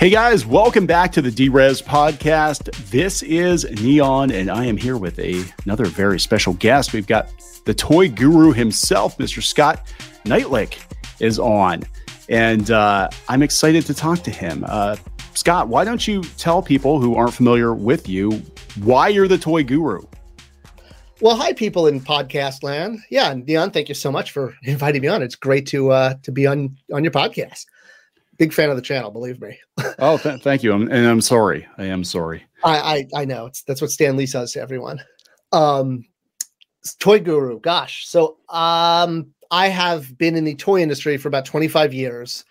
Hey guys, welcome back to the Drez podcast. This is Kneon, and I am here with a, another very special guest. We've got the toy guru himself, Mr. Scott Neitlich, is on, and uh, I'm excited to talk to him. Uh, Scott, why don't you tell people who aren't familiar with you why you're the toy guru? Well, hi, people in podcast land. Yeah, Kneon, thank you so much for inviting me on. It's great to uh, to be on on your podcast big fan of the channel. Believe me. oh, th- thank you. I'm, and I'm sorry. I am sorry. I, I, I know it's that's what Stan Lee says to everyone. Um, toy guru. Gosh, so um, I have been in the toy industry for about 25 years,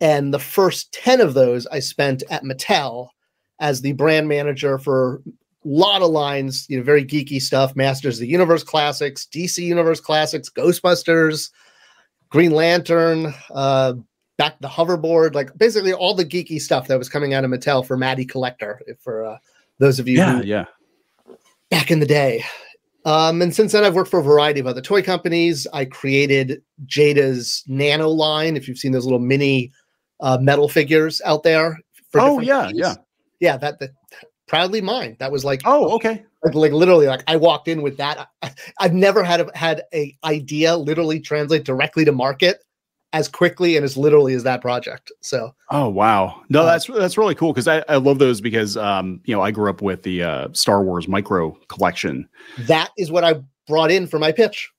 and the first 10 of those I spent at Mattel as the brand manager for a lot of lines. You know, very geeky stuff: Masters of the Universe classics, DC Universe classics, Ghostbusters. Green Lantern, uh, back the hoverboard, like basically all the geeky stuff that was coming out of Mattel for Matty Collector. For uh, those of you, yeah, who, yeah, back in the day. Um, and since then, I've worked for a variety of other toy companies. I created Jada's Nano line. If you've seen those little mini uh, metal figures out there. oh yeah, yeah, yeah. That, that proudly mine. That was like oh okay. Like, like literally, like I walked in with that. I, have never had a, had a idea literally translate directly to market as quickly and as literally as that project. So, oh wow, no, that's that's really cool because I, I love those because um you know I grew up with the uh, Star Wars micro collection. That is what I brought in for my pitch.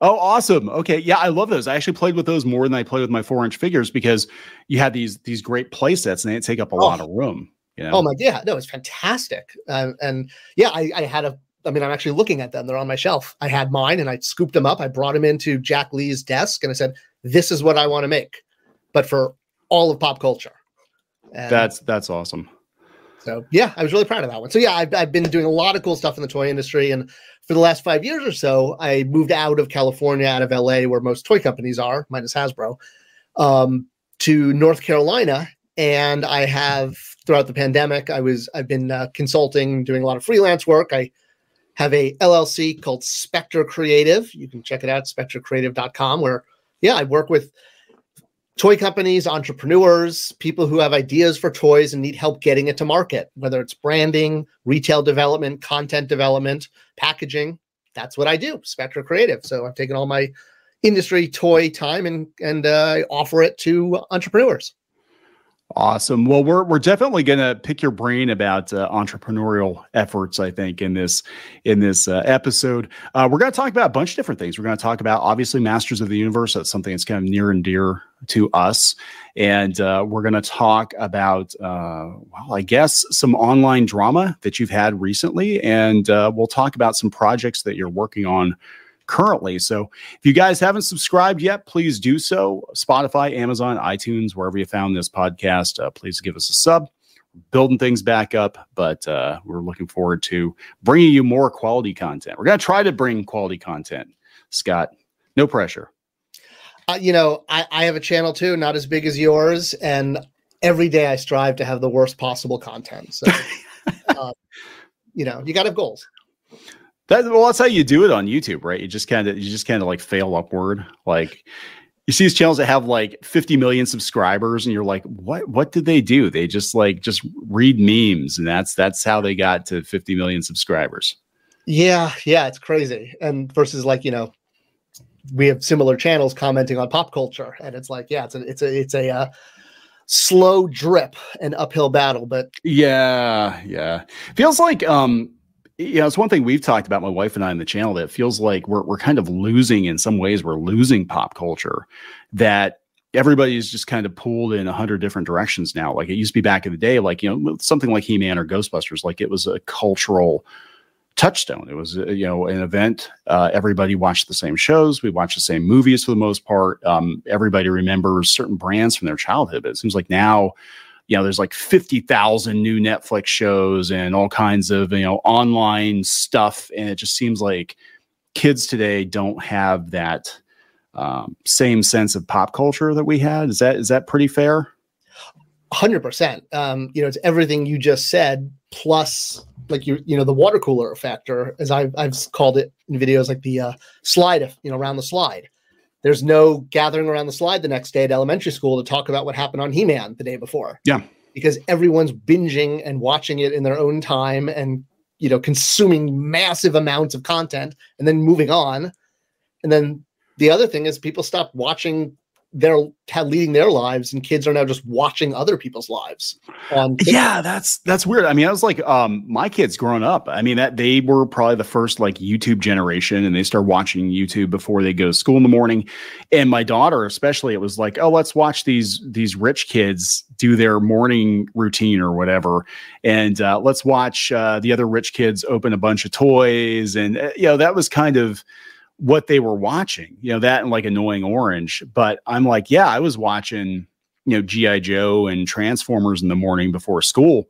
Oh, awesome. Okay, yeah, I love those. I actually played with those more than I play with my four inch figures because you had these these great play sets and they didn't take up a oh. lot of room. You know? Oh my, yeah, no, it's fantastic. Um, and yeah, I, I had a I mean, I'm actually looking at them. They're on my shelf. I had mine and I scooped them up. I brought them into Jack Lee's desk and I said, this is what I want to make, but for all of pop culture. And that's that's awesome. So yeah, I was really proud of that one. So yeah, I've, I've been doing a lot of cool stuff in the toy industry, and for the last five years or so, I moved out of California, out of LA, where most toy companies are, minus Hasbro, um, to North Carolina, and I have throughout the pandemic, I was I've been uh, consulting, doing a lot of freelance work. I have a LLC called Spector Creative. You can check it out, spectorcreative.com, where yeah, I work with toy companies, entrepreneurs, people who have ideas for toys and need help getting it to market, whether it's branding, retail development, content development, packaging. That's what I do, Spector Creative. So I've taken all my industry toy time and and uh, offer it to entrepreneurs. Awesome. Well, we're we're definitely going to pick your brain about uh, entrepreneurial efforts. I think in this in this uh, episode, uh, we're going to talk about a bunch of different things. We're going to talk about obviously Masters of the Universe. That's something that's kind of near and dear to us, and uh, we're going to talk about uh, well, I guess some online drama that you've had recently, and uh, we'll talk about some projects that you're working on currently. So if you guys haven't subscribed yet, please do so. Spotify, Amazon, iTunes, wherever you found this podcast, uh, please give us a sub. building things back up, but uh, we're looking forward to bringing you more quality content. We're going to try to bring quality content, Scott. No pressure. Uh, you know, I, I have a channel too, not as big as yours, and every day I strive to have the worst possible content. So, uh, you know, you got to have goals. That, well, that's how you do it on YouTube, right? You just kind of you just kind of like fail upward. Like you see these channels that have like 50 million subscribers, and you're like, what what did they do? They just like just read memes, and that's that's how they got to 50 million subscribers. Yeah, yeah, it's crazy. And versus like, you know, we have similar channels commenting on pop culture, and it's like, yeah, it's a it's a it's a uh, slow drip and uphill battle. But yeah, yeah, feels like um you know, it's one thing we've talked about, my wife and I, on the channel, that feels like we're, we're kind of losing in some ways, we're losing pop culture that everybody's just kind of pulled in a hundred different directions now. Like it used to be back in the day, like, you know, something like He-Man or Ghostbusters, like it was a cultural touchstone. It was, uh, you know, an event. Uh, everybody watched the same shows. We watched the same movies for the most part. Um, everybody remembers certain brands from their childhood. But it seems like now you know, there's like 50,000 new Netflix shows and all kinds of, you know, online stuff. And it just seems like kids today don't have that um, same sense of pop culture that we had. Is that, is that pretty fair? Hundred um, percent. You know, it's everything you just said, plus like you, you know, the water cooler factor, as I've, I've called it in videos, like the uh, slide, you know, around the slide. There's no gathering around the slide the next day at elementary school to talk about what happened on He-Man the day before. Yeah. because everyone's binging and watching it in their own time and you know consuming massive amounts of content and then moving on and then the other thing is people stop watching their leading their lives and kids are now just watching other people's lives. Yeah that's that's weird. I mean i was like um my kids growing up i mean that they were probably the first like youtube generation and they start watching youtube before they go to school in the morning. And my daughter especially it was like oh let's watch these these rich kids do their morning routine or whatever. And uh, let's watch uh, the other rich kids open a bunch of toys and uh, you know that was kind of what they were watching, you know, that and like Annoying Orange. But I'm like, yeah, I was watching, you know, G.I. Joe and Transformers in the morning before school.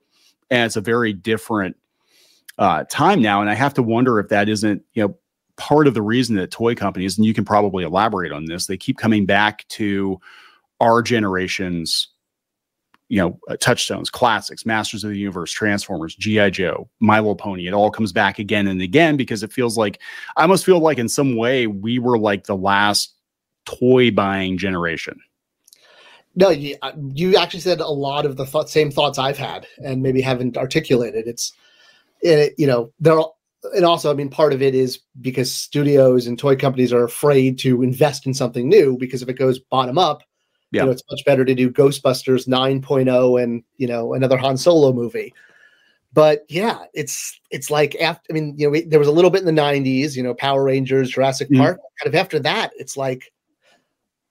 And it's a very different uh, time now. And I have to wonder if that isn't, you know, part of the reason that toy companies, and you can probably elaborate on this, they keep coming back to our generation's you know, uh, touchstones, classics, Masters of the Universe, Transformers, G.I. Joe, My Little Pony. It all comes back again and again because it feels like I almost feel like in some way we were like the last toy buying generation. No, you, uh, you actually said a lot of the th- same thoughts I've had and maybe haven't articulated. It's, it, you know, there and also, I mean, part of it is because studios and toy companies are afraid to invest in something new because if it goes bottom up, yeah. You know, it's much better to do Ghostbusters 9.0 and, you know, another Han Solo movie. But yeah, it's it's like after I mean, you know, we, there was a little bit in the 90s, you know, Power Rangers, Jurassic mm. Park. Kind of after that, it's like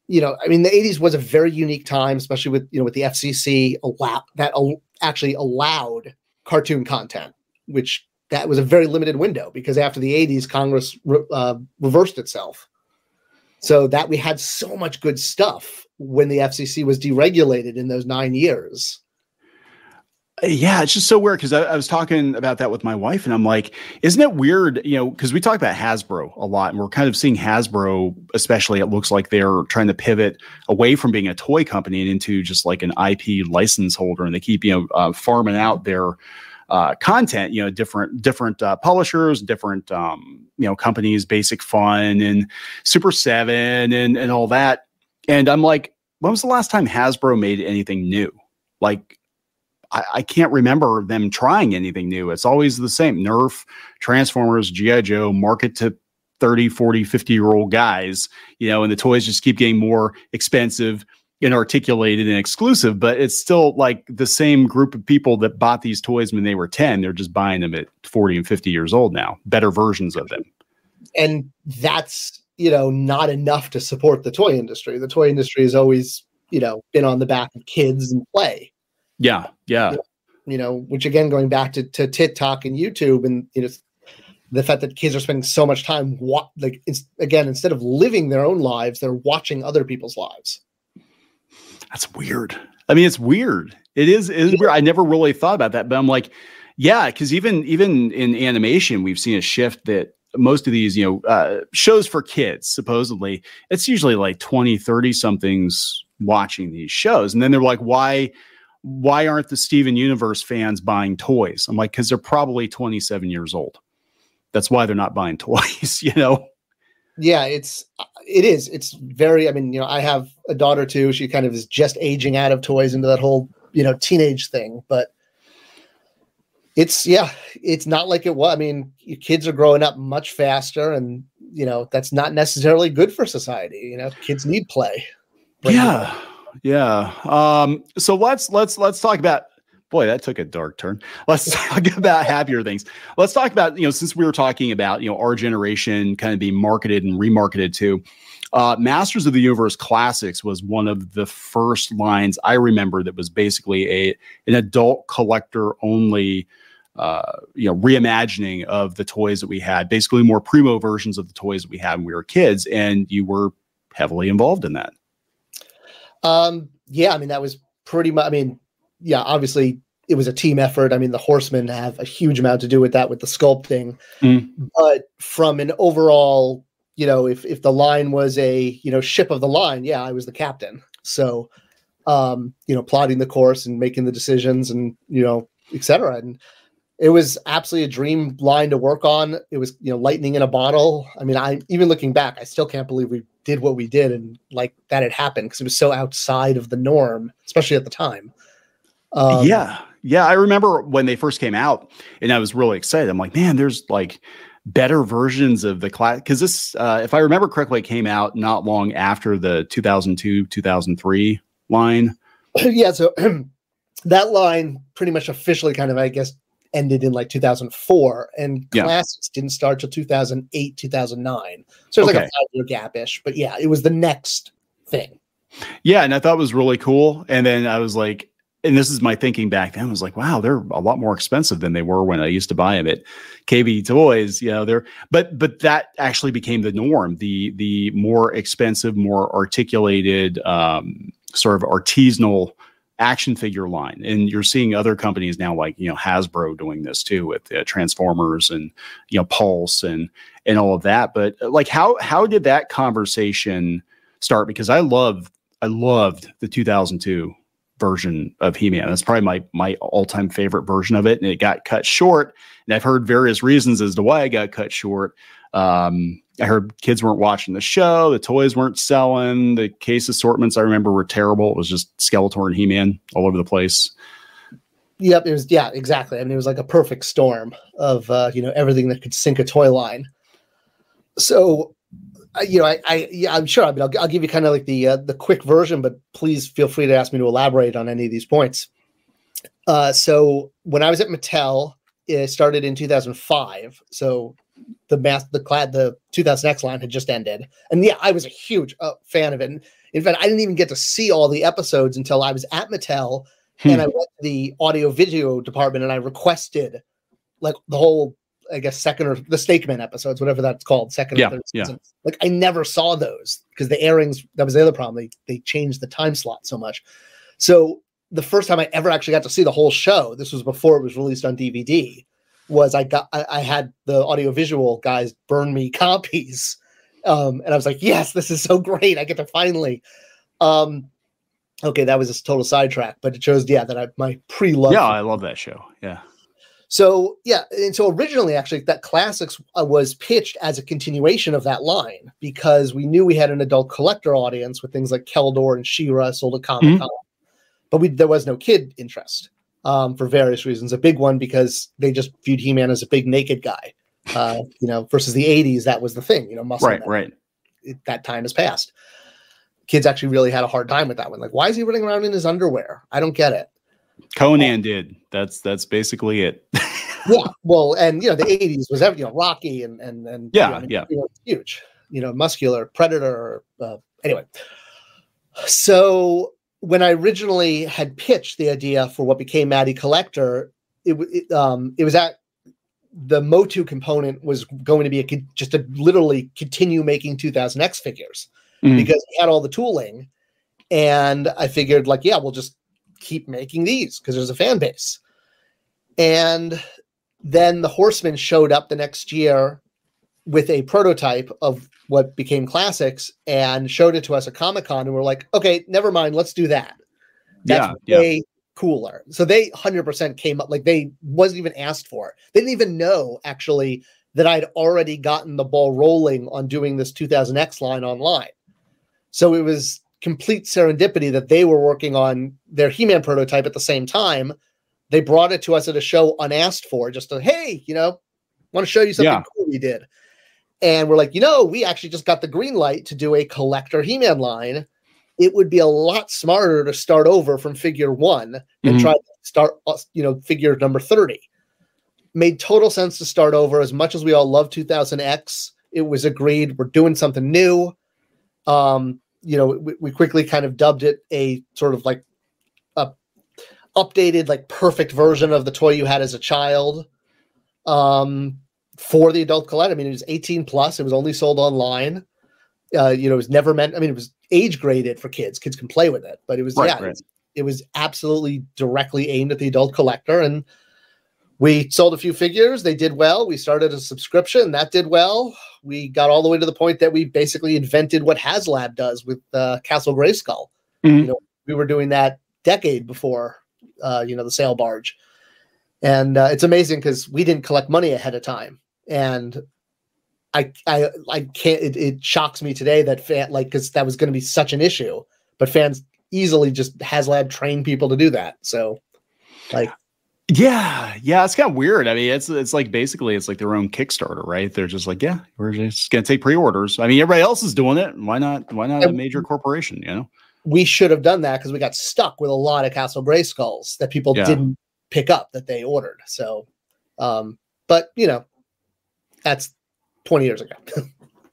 you know, I mean, the 80s was a very unique time, especially with, you know, with the FCC allow that al- actually allowed cartoon content, which that was a very limited window because after the 80s, Congress re- uh, reversed itself. So that we had so much good stuff when the FCC was deregulated in those nine years. Yeah, it's just so weird because I, I, was talking about that with my wife, and I'm like, isn't it weird? You know, because we talk about Hasbro a lot, and we're kind of seeing Hasbro, especially, it looks like they're trying to pivot away from being a toy company and into just like an IP license holder, and they keep, you know, uh, farming out their uh, content, you know, different different uh, publishers, different um, you know companies, Basic Fun and Super Seven and and all that. And I'm like, when was the last time Hasbro made anything new? Like, I, I can't remember them trying anything new. It's always the same Nerf, Transformers, G.I. Joe, market to 30, 40, 50 year old guys, you know, and the toys just keep getting more expensive inarticulated and exclusive, but it's still like the same group of people that bought these toys when they were 10. They're just buying them at 40 and 50 years old now, better versions of them. And that's, you know, not enough to support the toy industry. The toy industry has always, you know, been on the back of kids and play. Yeah. Yeah. You know, which again, going back to, to TikTok and YouTube and, you know, the fact that kids are spending so much time, wa- like, it's, again, instead of living their own lives, they're watching other people's lives. That's weird. I mean, it's weird. It is, it is weird. I never really thought about that, but I'm like, yeah, because even even in animation, we've seen a shift that most of these, you know, uh, shows for kids, supposedly, it's usually like 20, 30 somethings watching these shows. And then they're like, why, why aren't the Steven Universe fans buying toys? I'm like, because they're probably 27 years old. That's why they're not buying toys, you know? yeah it's it is it's very i mean you know i have a daughter too she kind of is just aging out of toys into that whole you know teenage thing but it's yeah it's not like it was i mean kids are growing up much faster and you know that's not necessarily good for society you know kids need play yeah yeah um so let's let's let's talk about boy, that took a dark turn. Let's talk about happier things. Let's talk about, you know, since we were talking about, you know, our generation kind of being marketed and remarketed to, uh, Masters of the Universe Classics was one of the first lines I remember that was basically a an adult collector only uh, you know, reimagining of the toys that we had, basically more primo versions of the toys that we had when we were kids, and you were heavily involved in that. Um, yeah, I mean that was pretty much. I mean, yeah, obviously it was a team effort. I mean, the horsemen have a huge amount to do with that, with the sculpting. Mm. But from an overall, you know, if if the line was a you know ship of the line, yeah, I was the captain. So, um, you know, plotting the course and making the decisions, and you know, etc. And it was absolutely a dream line to work on. It was you know lightning in a bottle. I mean, I even looking back, I still can't believe we did what we did and like that had happened because it was so outside of the norm, especially at the time. Um, yeah, yeah. I remember when they first came out, and I was really excited. I'm like, man, there's like better versions of the class because this, uh, if I remember correctly, came out not long after the 2002 2003 line. yeah, so that line pretty much officially kind of, I guess, ended in like 2004, and yeah. classics didn't start till 2008 2009. So it was okay. like a five year gap ish, but yeah, it was the next thing. Yeah, and I thought it was really cool. And then I was like, and this is my thinking back then. I was like, wow, they're a lot more expensive than they were when I used to buy them at KB Toys. You know, they're but but that actually became the norm. The the more expensive, more articulated, um, sort of artisanal action figure line, and you're seeing other companies now like you know Hasbro doing this too with uh, Transformers and you know Pulse and and all of that. But like, how how did that conversation start? Because I love I loved the 2002 version of He-Man. That's probably my my all-time favorite version of it, and it got cut short. And I've heard various reasons as to why it got cut short. Um, I heard kids weren't watching the show, the toys weren't selling, the case assortments I remember were terrible. It was just Skeletor and He-Man all over the place. Yep, it was yeah, exactly. I mean, it was like a perfect storm of uh, you know everything that could sink a toy line. So you know, I, I, yeah, I'm sure. I mean, I'll, I'll give you kind of like the uh, the quick version, but please feel free to ask me to elaborate on any of these points. Uh, so when I was at Mattel, it started in 2005. So the mass, the clad, the 2000X line had just ended, and yeah, I was a huge uh, fan of it. And in fact, I didn't even get to see all the episodes until I was at Mattel, hmm. and I went to the audio video department and I requested like the whole I guess second or the Snakeman episodes, whatever that's called, second yeah, or third season. Yeah. Like I never saw those because the airings that was the other problem. They they changed the time slot so much. So the first time I ever actually got to see the whole show, this was before it was released on DVD, was I got I, I had the audiovisual guys burn me copies. Um, and I was like, yes, this is so great. I get to finally um okay, that was a total sidetrack, but it shows, yeah, that I my pre-love. Yeah, I love that show. Yeah. So yeah, and so originally, actually, that classics uh, was pitched as a continuation of that line because we knew we had an adult collector audience with things like Keldor and She-Ra sold at Comic Con, mm-hmm. but we there was no kid interest um, for various reasons. A big one because they just viewed He-Man as a big naked guy, uh, you know, versus the '80s that was the thing, you know, muscle. Right, right. It, that time has passed. Kids actually really had a hard time with that one. Like, why is he running around in his underwear? I don't get it. Conan did. That's that's basically it. yeah, well, and you know the '80s was every you know Rocky and and and yeah, you know, yeah, you know, huge. You know, muscular Predator. Uh, anyway, so when I originally had pitched the idea for what became Matty Collector, it, it um it was at the Motu component was going to be a, just to literally continue making 2000X figures mm. because we had all the tooling. And I figured, like, yeah, we'll just keep making these because there's a fan base. And then the Horsemen showed up the next year with a prototype of what became classics and showed it to us at Comic Con. And we're like, okay, never mind, let's do that. That's yeah, way yeah. cooler. So they 100% came up, like they wasn't even asked for it. They didn't even know actually that I'd already gotten the ball rolling on doing this 2000X line online. So it was complete serendipity that they were working on their He-Man prototype at the same time. They brought it to us at a show unasked for, just to hey, you know, want to show you something yeah. cool we did. And we're like, you know, we actually just got the green light to do a collector He-Man line. It would be a lot smarter to start over from figure one and mm-hmm. try to start, uh, you know, figure number 30. Made total sense to start over. As much as we all love 2000X, it was agreed we're doing something new. Um, you know, we, we quickly kind of dubbed it a sort of like a updated, like perfect version of the toy you had as a child. Um, for the adult collector. I mean, it was 18 plus. It was only sold online. Uh, you know, it was never meant. I mean, it was age graded for kids. Kids can play with it, but it was right, yeah, right. It, was, it was absolutely directly aimed at the adult collector. And we sold a few figures. They did well. We started a subscription. That did well. We got all the way to the point that we basically invented what HasLab does with uh, Castle Grayskull. Mm-hmm. You know, we were doing that decade before, uh, you know, the sail barge. And uh, it's amazing because we didn't collect money ahead of time. And I, I, I can't. It, it shocks me today that fan like because that was going to be such an issue, but fans easily just HasLab train people to do that. So Like, yeah, yeah, it's kind of weird. I mean, it's it's like basically it's like their own Kickstarter, right? They're just like, yeah, we're just gonna take pre-orders. I mean, everybody else is doing it. Why not? Why not a major corporation? You know, we should have done that because we got stuck with a lot of Castle Grayskulls that people Yeah. didn't pick up that they ordered. So, um, but you know, that's twenty years ago.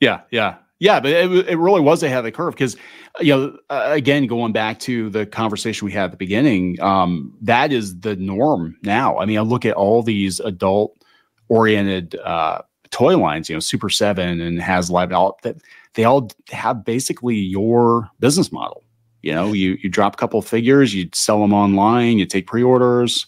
Yeah, yeah, yeah. But it, it really was ahead of the curve because, you know, uh, again, going back to the conversation we had at the beginning, um, that is the norm now. I mean, I look at all these adult-oriented uh, toy lines, you know, Super Seven and HasLab, all that they all have basically your business model. You know, you you drop a couple figures, you sell them online, you take pre-orders.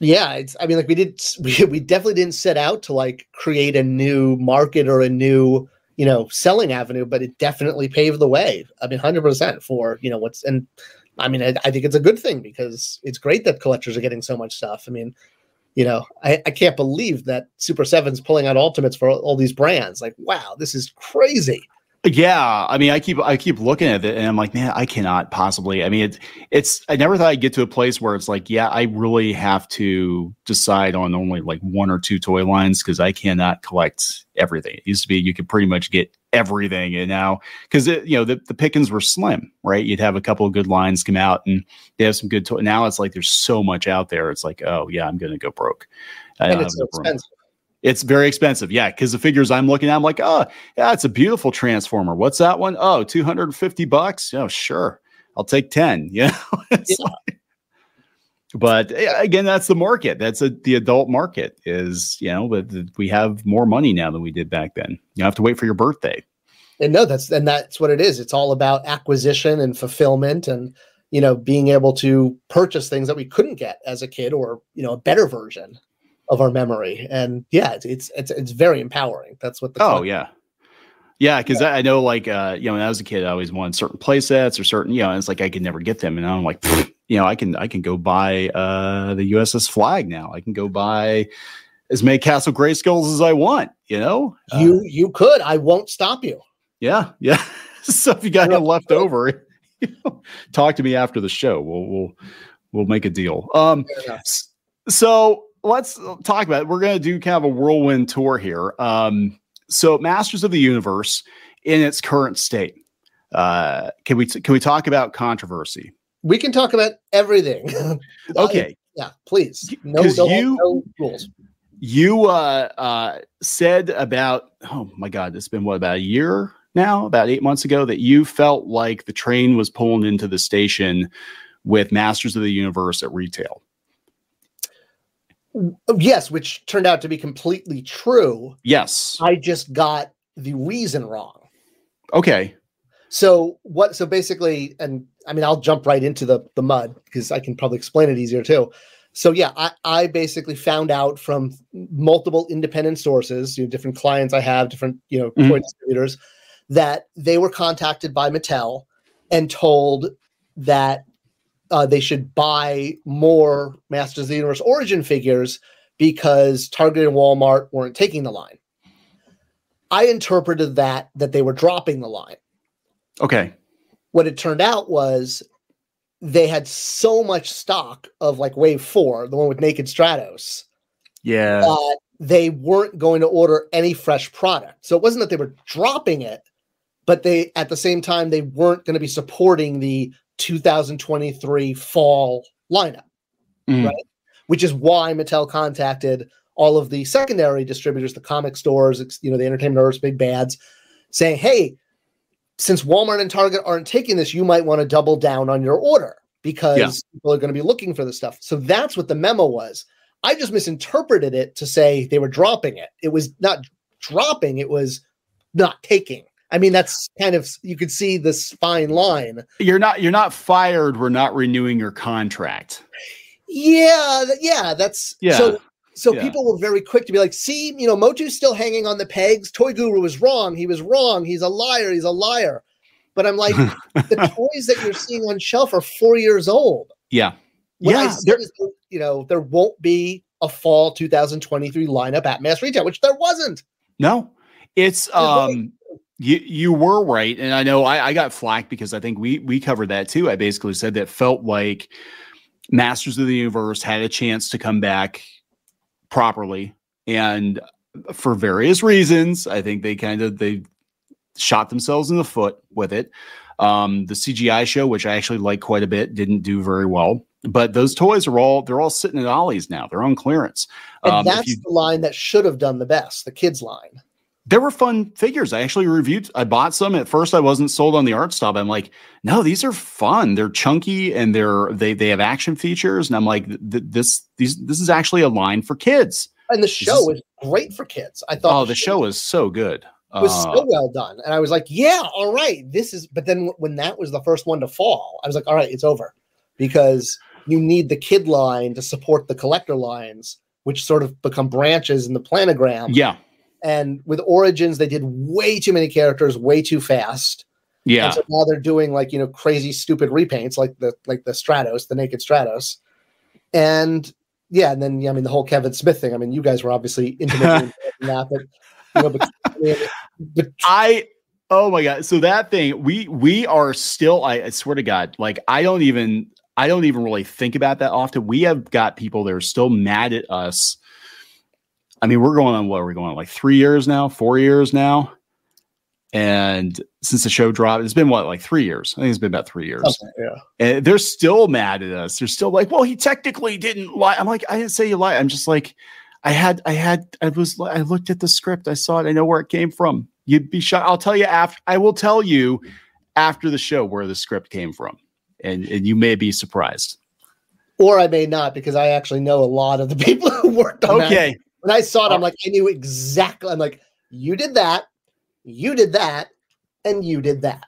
Yeah, it's. I mean, like we did. We, we definitely didn't set out to like create a new market or a new you know selling avenue, but it definitely paved the way. I mean, hundred percent for you know what's and. I mean, I, I think it's a good thing because it's great that collectors are getting so much stuff. I mean, you know, I, I can't believe that Super Seven's pulling out ultimates for all, all these brands. Like, wow, this is crazy. Yeah, I mean, I keep I keep looking at it, and I'm like, man, I cannot possibly. I mean, it, it's I never thought I'd get to a place where it's like, yeah, I really have to decide on only like one or two toy lines because I cannot collect everything. It used to be you could pretty much get everything, and now because you know the, the pickings were slim, right? You'd have a couple of good lines come out, and they have some good toy. Now it's like there's so much out there. It's like, oh yeah, I'm gonna go broke. And it's so expensive. It's very expensive. Yeah. Cause the figures I'm looking at, I'm like, oh, yeah, it's a beautiful transformer. What's that one? Oh, 250 bucks. Oh, sure. I'll take 10. You know, Yeah. like- but eh, again, that's the market. That's a, the adult market is, you know, but we have more money now than we did back then. You have to wait for your birthday. and no that's and that's what it is it's all about acquisition and fulfillment and you know being able to purchase things that we couldn't get as a kid or you know a better version of our memory and yeah it's it's it's, very empowering that's what the Oh yeah. Yeah, because I I know, like, uh, you know, when I was a kid, I always wanted certain play sets or certain, you know, and it's like I could never get them, and I'm like, pfft, you know, I can, I can go buy uh, the USS Flagg now. I can go buy as many Castle Grayskulls as I want. You know, Uh, you you could i won't stop you yeah, yeah. so if you got Yeah. any left over, you know, talk to me after the show. We'll, we'll, we'll make a deal. Um, Fair enough. S- So let's talk about it. We're going to do kind of a whirlwind tour here. Um, so Masters of the Universe in its current state. Uh, can we can we talk about controversy? we can talk about everything Okay, yeah please no, no, you- no rules you uh, uh, said about oh my god, it's been what about a year now, about eight months ago, that you felt like the train was pulling into the station with Masters of the Universe at retail. Yes which turned out to be completely true Yes. i just got the reason wrong Okay. So what? So basically, and I mean, I'll jump right into the the mud because I can probably explain it easier too. So yeah, I, I basically found out from multiple independent sources, you know, different clients I have, different you know Mhm. distributors, that they were contacted by Mattel and told that uh, they should buy more Masters of the Universe Origin figures because Target and Walmart weren't taking the line. I interpreted that that they were dropping the line Okay. what it turned out was they had so much stock of like wave four, the one with naked Stratos, Yeah. they weren't going to order any fresh product. So it wasn't that they were dropping it, but they at the same time they weren't going to be supporting the 2023 fall lineup, Mhm. right? Which is why Mattel contacted all of the secondary distributors, the comic stores, you know, the entertainment stores, big bads, saying, "Hey, since Walmart and Target aren't taking this, you might want to double down on your order because Yeah. people are going to be looking for this stuff." So that's what the memo was. I just misinterpreted it to say they were dropping it. It was not dropping; it was not taking. I mean, that's kind of you could see this fine line. You're not you're not fired. We're not renewing your contract. Yeah, yeah, that's Yeah. So, so Yeah. people were very quick to be like, "See, you know, Motu's still hanging on the pegs. Toy Guru was wrong. He was wrong. He's a liar. He's a liar." But I'm like, the toys that you're seeing on shelf are four years old. yeah. Yeah, is, you know, there won't be a fall 2023 lineup at mass retail, which there wasn't. No, it's um you you were right, and I know I, I got flack because I think we we covered that too. I basically said that felt like Masters of the Universe had a chance to come back properly, and for various reasons, I think they kind of they shot themselves in the foot with it. Um, the CGI show, which I actually like quite a bit, didn't do very well. But those toys are all they're all sitting at Ollie's now. They're on clearance. And Um, that's you- the line that should have done the best, the kids line. They were fun figures. I actually reviewed. I bought some at first. I wasn't sold on the art stop. I'm like, no, these are fun. They're chunky and they're they they have action features. And I'm like, th- th- this these this is actually a line for kids. And the show is- was great for kids. I thought Oh, the show is so good. It was Uh, so well done. And I was like, yeah, all right, this is. But then when that was the first one to fall, I was like, all right, it's over because you need the kid line to support the collector lines, which sort of become branches in the planogram. yeah, And with Origins, they did way too many characters, way too fast. yeah. And so now they're doing like you know crazy, stupid repaints, like the like the Stratos, the naked Stratos, and yeah, and then yeah, I mean the whole Kevin Smith thing. I mean, you guys were obviously intimately in that, but you know, but, I but I oh my god. So that thing, we we are still. I, I swear to God, like I don't even I don't even really think about that often. We have got people that are still mad at us. I mean, we're going on what are we going on like three years now, four years now, and since the show dropped, it's been what like three years. I think it's been about three years. something, yeah. And they're still mad at us. They're still like, well, he technically didn't lie. I'm like, I didn't say you lie. I'm just like, I had, I had, I was, I looked at the script. I saw it. I know where it came from. You'd be shocked. I'll tell you after, I will tell you after the show where the script came from. And, and you may be surprised. Or I may not because I actually know a lot of the people who worked on that. Okay. When I saw it, I'm like, I knew exactly. I'm like, you did that, you did that, and you did that.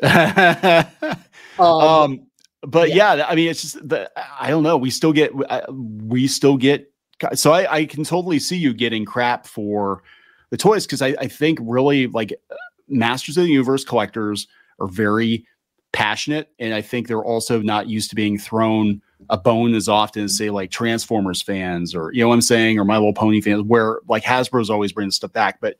Um, um, but yeah. yeah. I mean, it's just the I don't know. We still get I- we still get so I, I can totally see you getting crap for the toys because I, I think really like uh, Masters of the Universe collectors are very passionate, and I think they're also not used to being thrown a bone as often as say like Transformers fans or you know what I'm saying? Or My Little Pony fans, where like Hasbro's always bringing stuff back, but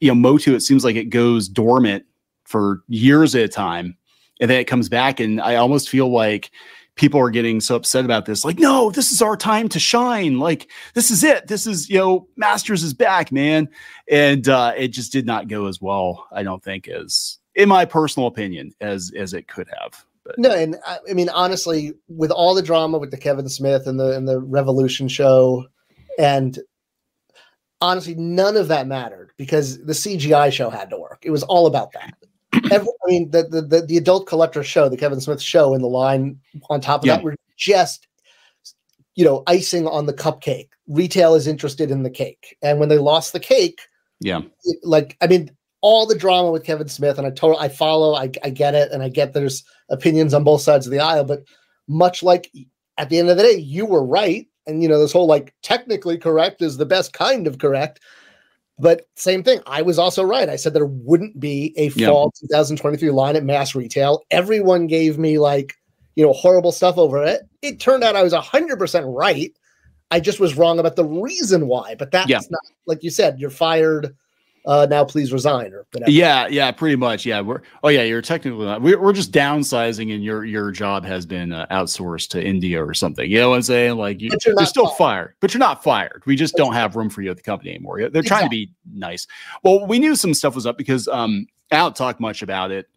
you know Motu, it seems like it goes dormant for years at a time and then it comes back and i almost feel like people are getting so upset about this like no this is our time to shine. Like this is it. This is you know masters is back man. And uh it just did not go as well i don't think as in my personal opinion as as it could have but No, and I, I mean honestly, with all the drama with the Kevin Smith and the and the Revolution show, and honestly, none of that mattered because the CGI show had to work. It was all about that. Every, I mean, the, the the the adult collector show, the Kevin Smith show, and the line on top of Yeah. that were just you know icing on the cupcake. Retail is interested in the cake, and when they lost the cake, yeah it- like I mean, all the drama with Kevin Smith, and I total I follow, I, I get it, and I get there's opinions on both sides of the aisle, but much like at the end of the day, you were right, and you know this whole like technically correct is the best kind of correct. But same thing, I was also right. I said there wouldn't be a Yeah. fall 2023 line at mass retail. Everyone gave me like you know horrible stuff over it. It turned out I was hundred percent right. I just was wrong about the reason why. But that's Yeah. not like you said. You're fired. Uh, now please resign or whatever. yeah yeah pretty much. Yeah we're oh yeah you're technically not we're, we're just downsizing and your your job has been uh, outsourced to india or something. You know what i'm saying? Like you, you're, you're, still fired. fired but you're not fired. We just don't have room for you at the company anymore. They're trying to be nice. Well we knew some stuff was up because um i don't talk much about it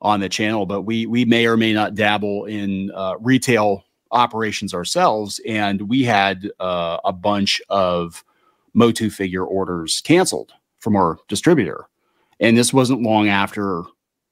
on the channel but we we may or may not dabble in uh, retail operations ourselves and we had uh, a bunch of motu figure orders canceled from our distributor. And this wasn't long after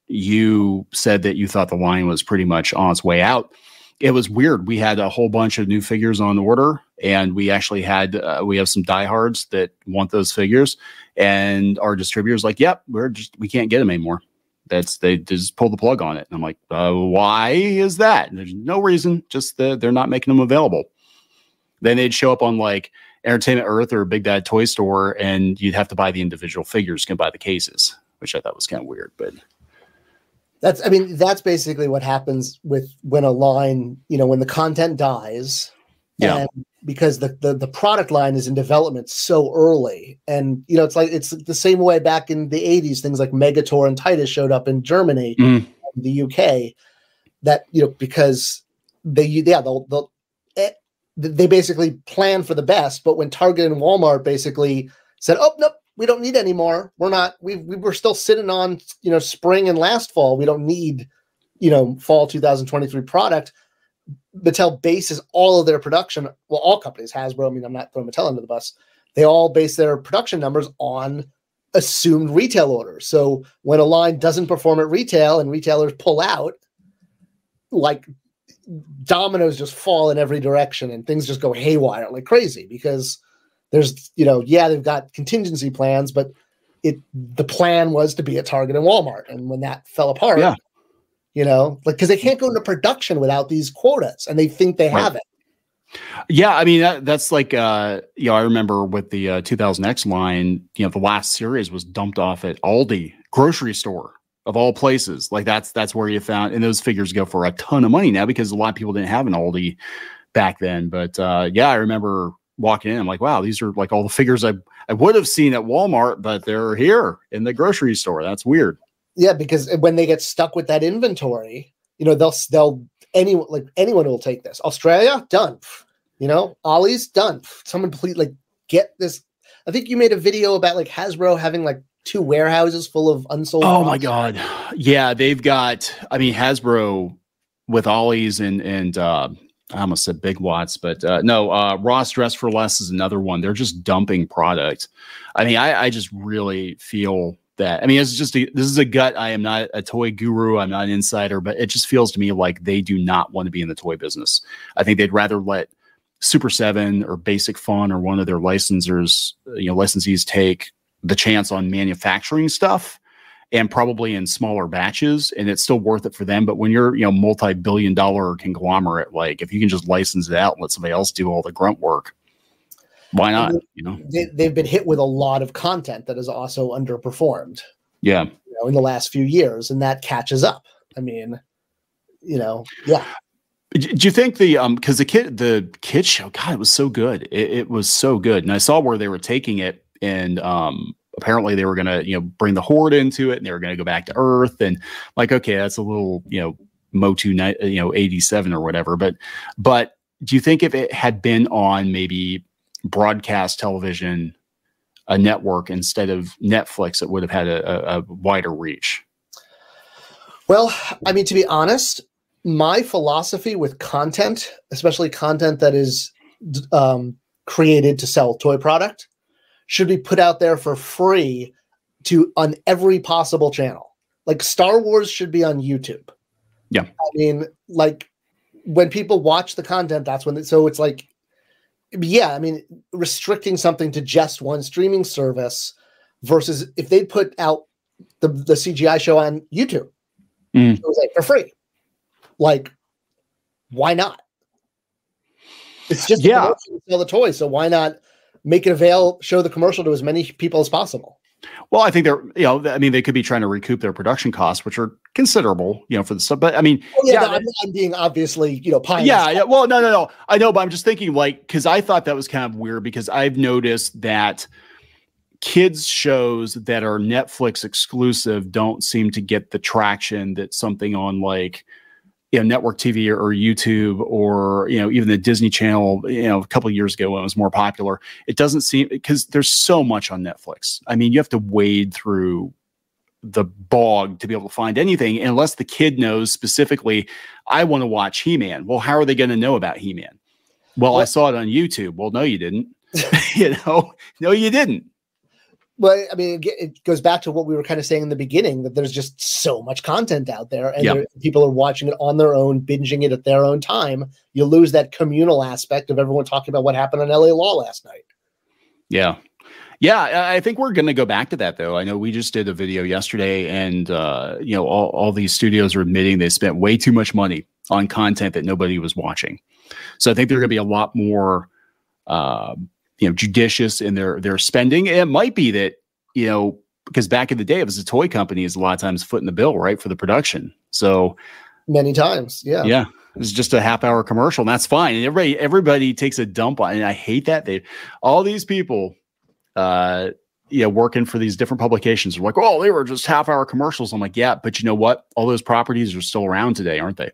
you said that you thought the line was pretty much on its way out. It was weird. We had a whole bunch of new figures on order and we actually had uh, we have some diehards that want those figures and our distributors like yep we're just we can't get them anymore. That's they just pull the plug on it and i'm like uh, why is that? And there's no reason just that they're not making them available. Then they'd show up on like entertainment earth or big bad toy store and you'd have to buy the individual figures you can buy the cases which i thought was kind of weird but That's I mean that's basically what happens with when a line you know when the content dies. Yeah. And because the, the the product line is in development so early, and you know it's like it's the same way back in the '80s. Things like Megator and Tytus showed up in Germany, Mm. the UK. That you know because they yeah they'll they'll they basically plan for the best. But when Target and Walmart basically said, "Oh nope, we don't need any more. We're not. We we were still sitting on you know spring and last fall. We don't need you know fall 2023 product." Mattel bases all of their production. Well, all companies, Hasbro. I mean, I'm not throwing Mattel under the bus. They all base their production numbers on assumed retail orders. So when a line doesn't perform at retail and retailers pull out, like dominoes just fall in every direction and things just go haywire like crazy because there's you know yeah they've got contingency plans but it the plan was to be at Target and Walmart and when that fell apart yeah. you know like because they can't go into production without these quotas and they think they right. have it yeah, I mean that, that's like uh, you know I remember with the uh, 2000X line, you know the last series was dumped off at Aldi grocery store of all places. Like that's that's where you found, and those figures go for a ton of money now because a lot of people didn't have an Aldi back then. But uh, yeah, I remember walking in. I'm like, wow, these are like all the figures I I would have seen at Walmart, but they're here in the grocery store. That's weird. Yeah, because when they get stuck with that inventory, you know they'll they'll anyone like anyone will take this. Australia done. You know, Ollie's done. Someone please like get this. I think you made a video about like Hasbro having like two warehouses full of unsold. Oh my god, yeah, they've got. I mean, Hasbro with Ollie's and and uh, I almost said Big Lots, but uh, no, uh, Ross Dress for Less is another one. They're just dumping product. I mean, I, I just really feel that. I mean, it's just a, this is a gut. I am not a toy guru. I'm not an insider, but it just feels to me like they do not want to be in the toy business. I think they'd rather let Super Seven or Basic Fun or one of their licensors, you know, licensees take the chance on manufacturing stuff and probably in smaller batches and it's still worth it for them. But when you're you know multi-billion dollar conglomerate like if you can just license it out and let somebody else do all the grunt work why not you know? they, have been hit with a lot of content that is also underperformed yeah. you know, in the last few years and that catches up. I mean you know yeah. Do you think the um because the kid the kid show god it was so good. It, it was so good. And i saw where they were taking it and um, apparently they were going to you know bring the horde into it and they were going to go back to earth and like okay that's a little you know motu you know 87 or whatever but but do you think if it had been on maybe broadcast television a network instead of netflix it would have had a, a, wider reach? Well i mean to be honest my philosophy with content especially content that is um, created to sell toy product should be put out there for free to on every possible channel. Like Star Wars should be on YouTube. Yeah. I mean, like when people watch the content, that's when, so it's like, yeah, I mean, restricting something to just one streaming service versus if they put out the, the CGI show on YouTube, mm. it was like for free. Like, why not? It's just yeah. sell the toys, so why not make it avail, show the commercial to as many people as possible. Well, I think they're, you know, I mean, they could be trying to recoup their production costs, which are considerable, you know, for the stuff. But I mean, oh, yeah, yeah no, I'm, I'm, being obviously, you know, pie. Yeah, yeah. Well, no, no, no. I know, but I'm just thinking, like, because I thought that was kind of weird because I've noticed that kids shows that are Netflix exclusive don't seem to get the traction that something on like you know network TV or, or, YouTube or you know even the Disney Channel you know a couple years ago when it was more popular it doesn't seem because there's so much on Netflix. I mean you have to wade through the bog to be able to find anything unless the kid knows specifically I want to watch He-Man. Well how are they going to know about He-Man? Well, well I saw it on YouTube. Well no you didn't. You know? No you didn't well, I mean, it goes back to what we were kind of saying in the beginning that there's just so much content out there, and yep. people are watching it on their own, binging it at their own time. You lose that communal aspect of everyone talking about what happened on LA Law last night. Yeah, yeah, I think we're going to go back to that though. I know we just did a video yesterday, and uh, you know, all, all these studios are admitting they spent way too much money on content that nobody was watching. So I think there's going to be a lot more. Uh, you know judicious in their their spending. it might be that you know because back in the day, it was a toy company is a lot of times footing the bill right for the production. So many times, yeah, yeah. It's just a half hour commercial, and that's fine. And everybody everybody takes a dump on, and I hate that they all these people. uh yeah, working for these different publications are like, oh, they were just half hour commercials. I'm like, yeah, but you know what? All those properties are still around today, aren't they?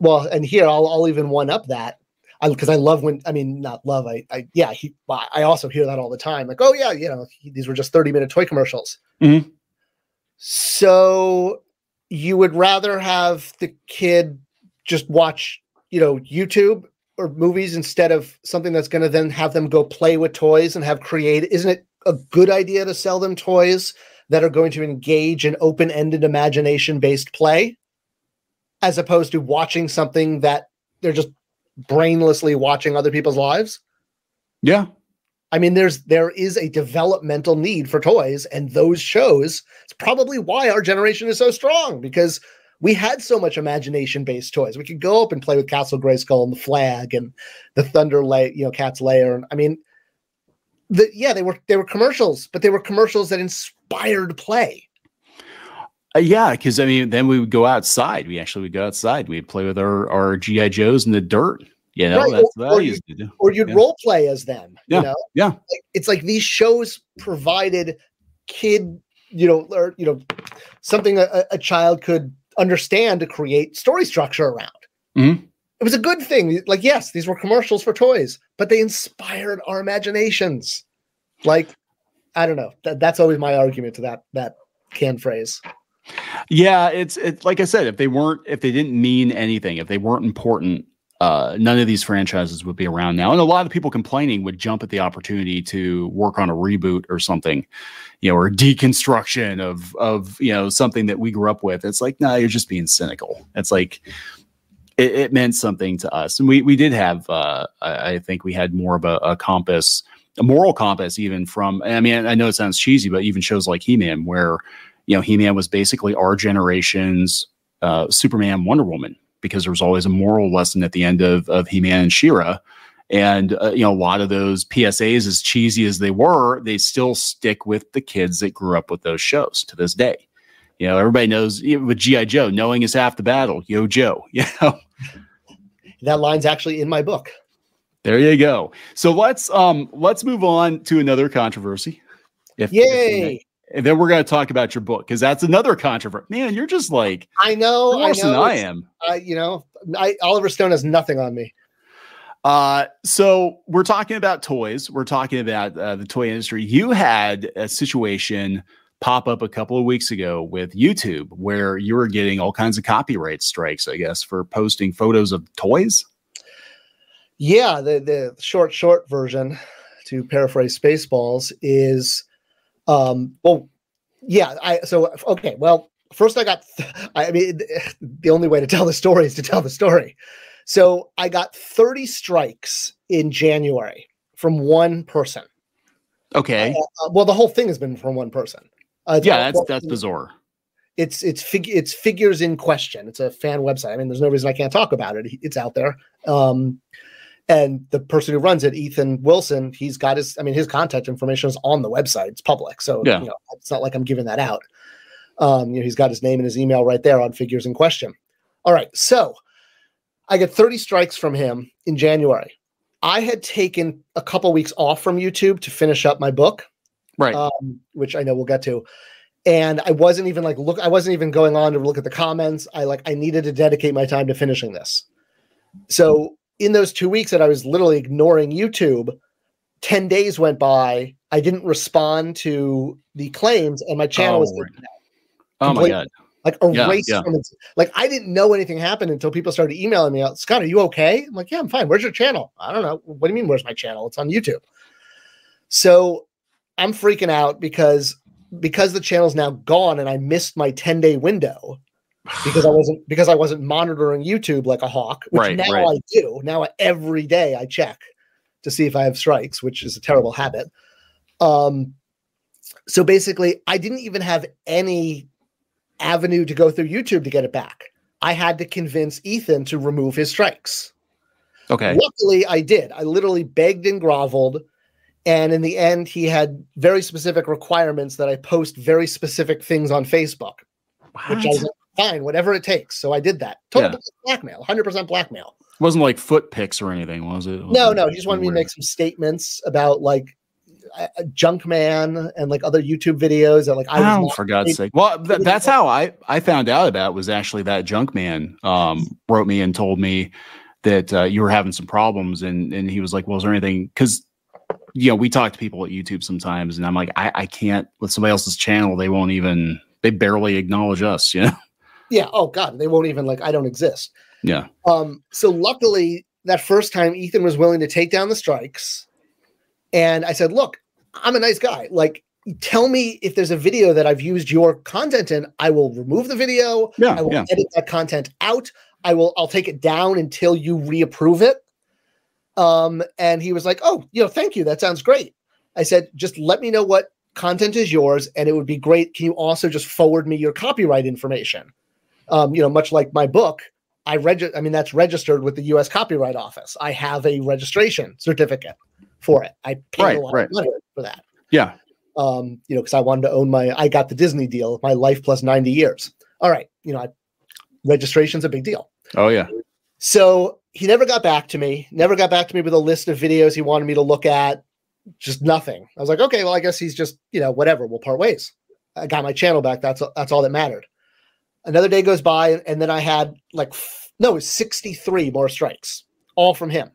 well, and here I'll I'll even one up that because I, I, love when I mean not love I, I yeah he I also hear that all the time like oh yeah you know he, these were just 30 minute toy commercials mm-hmm. so you would rather have the kid just watch you know YouTube or movies instead of something that's going to then have them go play with toys and have create isn't it a good idea to sell them toys that are going to engage in open-ended imagination based play as opposed to watching something that they're just brainlessly watching other people's lives. Yeah. I mean, there's there is a developmental need for toys, and those shows. It's probably why our generation is so strong because we had so much imagination-based toys. We could go up and play with Castle Grayskull and the Flagg and the Thunder Lay, you know, Cat's Lair. And I mean, the yeah, they were they were commercials, but they were commercials that inspired play. Uh, yeah, because I mean, then we would go outside. We actually would go outside. We'd play with our our GI Joes in the dirt. You know, right. that's what or, I used to do. Or you'd yeah. role play as them. Yeah, you know? yeah. Like, it's like these shows provided kid, you know, or you know, something a, a child could understand to create story structure around. Mm-hmm. It was a good thing. Like, yes, these were commercials for toys, but they inspired our imaginations. Like, I don't know. That, that's always my argument to that that canned phrase. Yeah, it's it's like I said, if they weren't, if they didn't mean anything, if they weren't important, uh, none of these franchises would be around now. And a lot of people complaining would jump at the opportunity to work on a reboot or something, you know, or deconstruction of of you know something that we grew up with. It's like, no, nah, you're just being cynical. It's like it, it, meant something to us, and we we did have. Uh, I, I think we had more of a, a compass, a moral compass, even from. I mean, I know it sounds cheesy, but even shows like He Man, where you know, He Man was basically our generation's uh, Superman, Wonder Woman, because there was always a moral lesson at the end of, of He Man and She-Ra. And, uh, you know, a lot of those PSAs, as cheesy as they were, they still stick with the kids that grew up with those shows to this day. You know, everybody knows with G.I. Joe, knowing is half the battle. Yo, Joe, you know. That line's actually in my book. There you go. So let's um let's move on to another controversy. If, Yay! If and then we're going to talk about your book because that's another controversy. Man, you're just like I know, worse I know. than I am. Uh, you know, I, Oliver Stone has nothing on me. Uh, so we're talking about toys. We're talking about uh, the toy industry. You had a situation pop up a couple of weeks ago with YouTube where you were getting all kinds of copyright strikes, I guess, for posting photos of toys. Yeah, the the short short version, to paraphrase Spaceballs, is um, well, yeah. I so okay. Well, first I got. I mean, the only way to tell the story is to tell the story. So I got 30 strikes in January from one person. Okay. Uh, uh, well, the whole thing has been from one person. Uh, yeah, that's that's bizarre. It's it's fig- it's figures in question. It's a fan website. I mean, there's no reason I can't talk about it. It's out there. Um, and the person who runs it, Ethan Wilson, he's got his, I mean, his contact information is on the website. It's public. So, yeah. you know, it's not like I'm giving that out. Um, you know, he's got his name and his email right there on figures in question. All right. So I get 30 strikes from him in January. I had taken a couple weeks off from YouTube to finish up my book. Right. Um, which I know we'll get to. And I wasn't even like, look, I wasn't even going on to look at the comments. I like, I needed to dedicate my time to finishing this. So in those two weeks that I was literally ignoring YouTube, 10 days went by. I didn't respond to the claims, and my channel oh, was oh my oh god, like erased yeah, yeah. from its, like I didn't know anything happened until people started emailing me out. Scott, are you okay? I'm like, yeah, I'm fine. Where's your channel? I don't know. What do you mean? Where's my channel? It's on YouTube. So I'm freaking out because because the channel's now gone and I missed my 10 day window because I wasn't because I wasn't monitoring YouTube like a hawk, which right, now right. I do. Now every day I check to see if I have strikes, which is a terrible habit. Um, so basically, I didn't even have any avenue to go through YouTube to get it back. I had to convince Ethan to remove his strikes. Okay. Luckily, I did. I literally begged and groveled. And in the end, he had very specific requirements that I post very specific things on Facebook, what? which I was fine, whatever it takes. So I did that. Total yeah. blackmail, 100% blackmail. It wasn't like foot pics or anything, was it? was no, no. He just wanted weird. me to make some statements about like uh, Junkman and like other YouTube videos that like I oh, for God's sake. Well, th- that's how I I found out about it was actually that Junkman um, wrote me and told me that uh, you were having some problems, and and he was like, "Well, is there anything?" Because you know, we talk to people at YouTube sometimes, and I'm like, I, I can't with somebody else's channel. They won't even. They barely acknowledge us. You know. Yeah. Oh God, they won't even like. I don't exist. Yeah. Um. So luckily, that first time, Ethan was willing to take down the strikes, and I said, "Look, I'm a nice guy. Like, tell me if there's a video that I've used your content in. I will remove the video. Yeah. I will yeah. edit that content out. I will. I'll take it down until you reapprove it." Um, and he was like, "Oh, you know, thank you. That sounds great." I said, "Just let me know what content is yours, and it would be great. Can you also just forward me your copyright information? Um, you know, much like my book, I reg- I mean, that's registered with the U.S. Copyright Office. I have a registration certificate for it. I paid Right, a lot right. of money for that. Yeah. Um, you know, because I wanted to own my. I got the Disney deal, my life plus ninety years. All right, you know, I, registration's a big deal. Oh yeah. So he never got back to me, never got back to me with a list of videos he wanted me to look at, just nothing. I was like, okay, well, I guess he's just, you know, whatever, we'll part ways. I got my channel back. That's that's all that mattered. Another day goes by, and then I had like no, it was 63 more strikes, all from him.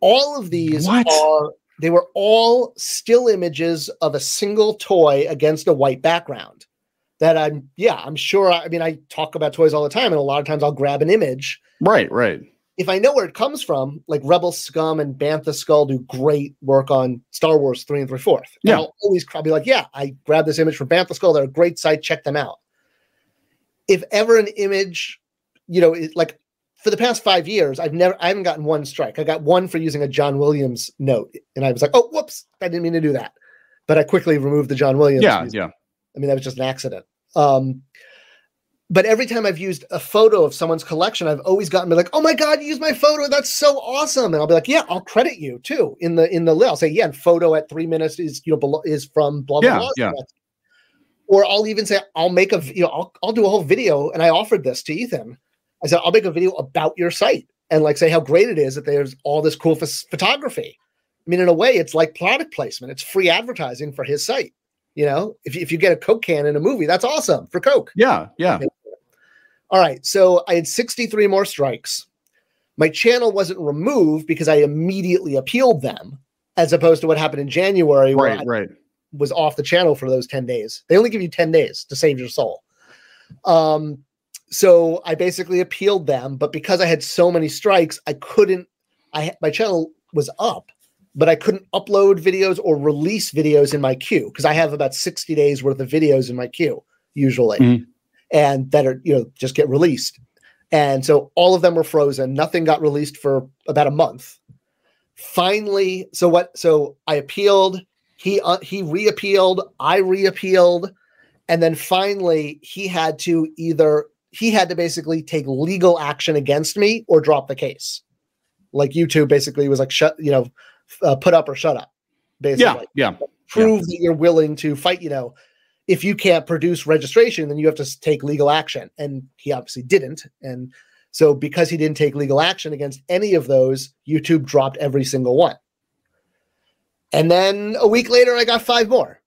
All of these What? are they were all still images of a single toy against a white background. That I'm, yeah, I'm sure. I mean, I talk about toys all the time, and a lot of times I'll grab an image Right. Right. if I know where it comes from, like Rebel Scum and Bantha Skull do great work on Star Wars three and three fourth. And Yeah. I'll always I'll be like, yeah, I grabbed this image from Bantha Skull. They're a great site. Check them out. If ever an image, you know, it, like for the past five years, I've never, I haven't gotten one strike. I got one for using a John Williams note, and I was like, oh, whoops, I didn't mean to do that. But I quickly removed the John Williams. Yeah. music. Yeah. I mean, that was just an accident. Um, but every time I've used a photo of someone's collection, I've always gotten me like, "Oh my god, you used my photo! That's so awesome!" And I'll be like, "Yeah, I'll credit you too in the in the list. I'll say, yeah, and photo at three minutes is you know belo- is from blah blah Yeah, blah." yeah. Or I'll even say, "I'll make a you know I'll I'll do a whole video." And I offered this to Ethan. I said, "I'll make a video about your site and like say how great it is that there's all this cool phos- photography." I mean, in a way, it's like product placement. It's free advertising for his site. You know, if you, if you get a Coke can in a movie, that's awesome for Coke. Yeah. Yeah. All right. So I had 63 more strikes. My channel wasn't removed because I immediately appealed them, as opposed to what happened in January where Right. I Right. Was off the channel for those 10 days. They only give you 10 days to save your soul. Um, so I basically appealed them, but because I had so many strikes, I couldn't, I my channel was up, but I couldn't upload videos or release videos in my queue because I have about 60 days worth of videos in my queue usually. Mhm. And that are, you know, just get released. And so all of them were frozen. Nothing got released for about a month. Finally, so what? So I appealed. He uh, he reappealed. I reappealed, and then finally he had to either he had to basically take legal action against me or drop the case. Like YouTube basically was like shut, you know, uh, put up or shut up. Basically, Yeah. Yeah. prove that you're willing to fight. You know, if you can't produce registration, then you have to take legal action. And he obviously didn't. And so, because he didn't take legal action against any of those, YouTube dropped every single one. And then a week later, I got five more.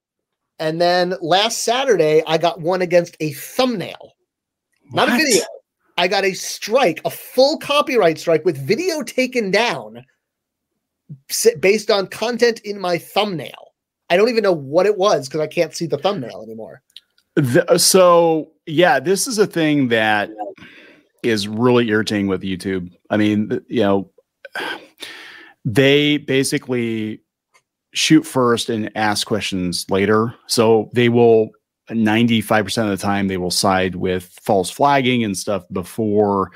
And then last Saturday, I got one against a thumbnail, not a video. I got a strike, a full copyright strike with video taken down based on content in my thumbnail. I don't even know what it was because I can't see the thumbnail anymore. The, so yeah, this is a thing that is really irritating with YouTube. I mean, you know, they basically shoot first and ask questions later. So they will 95% of the time they will side with false flagging and stuff before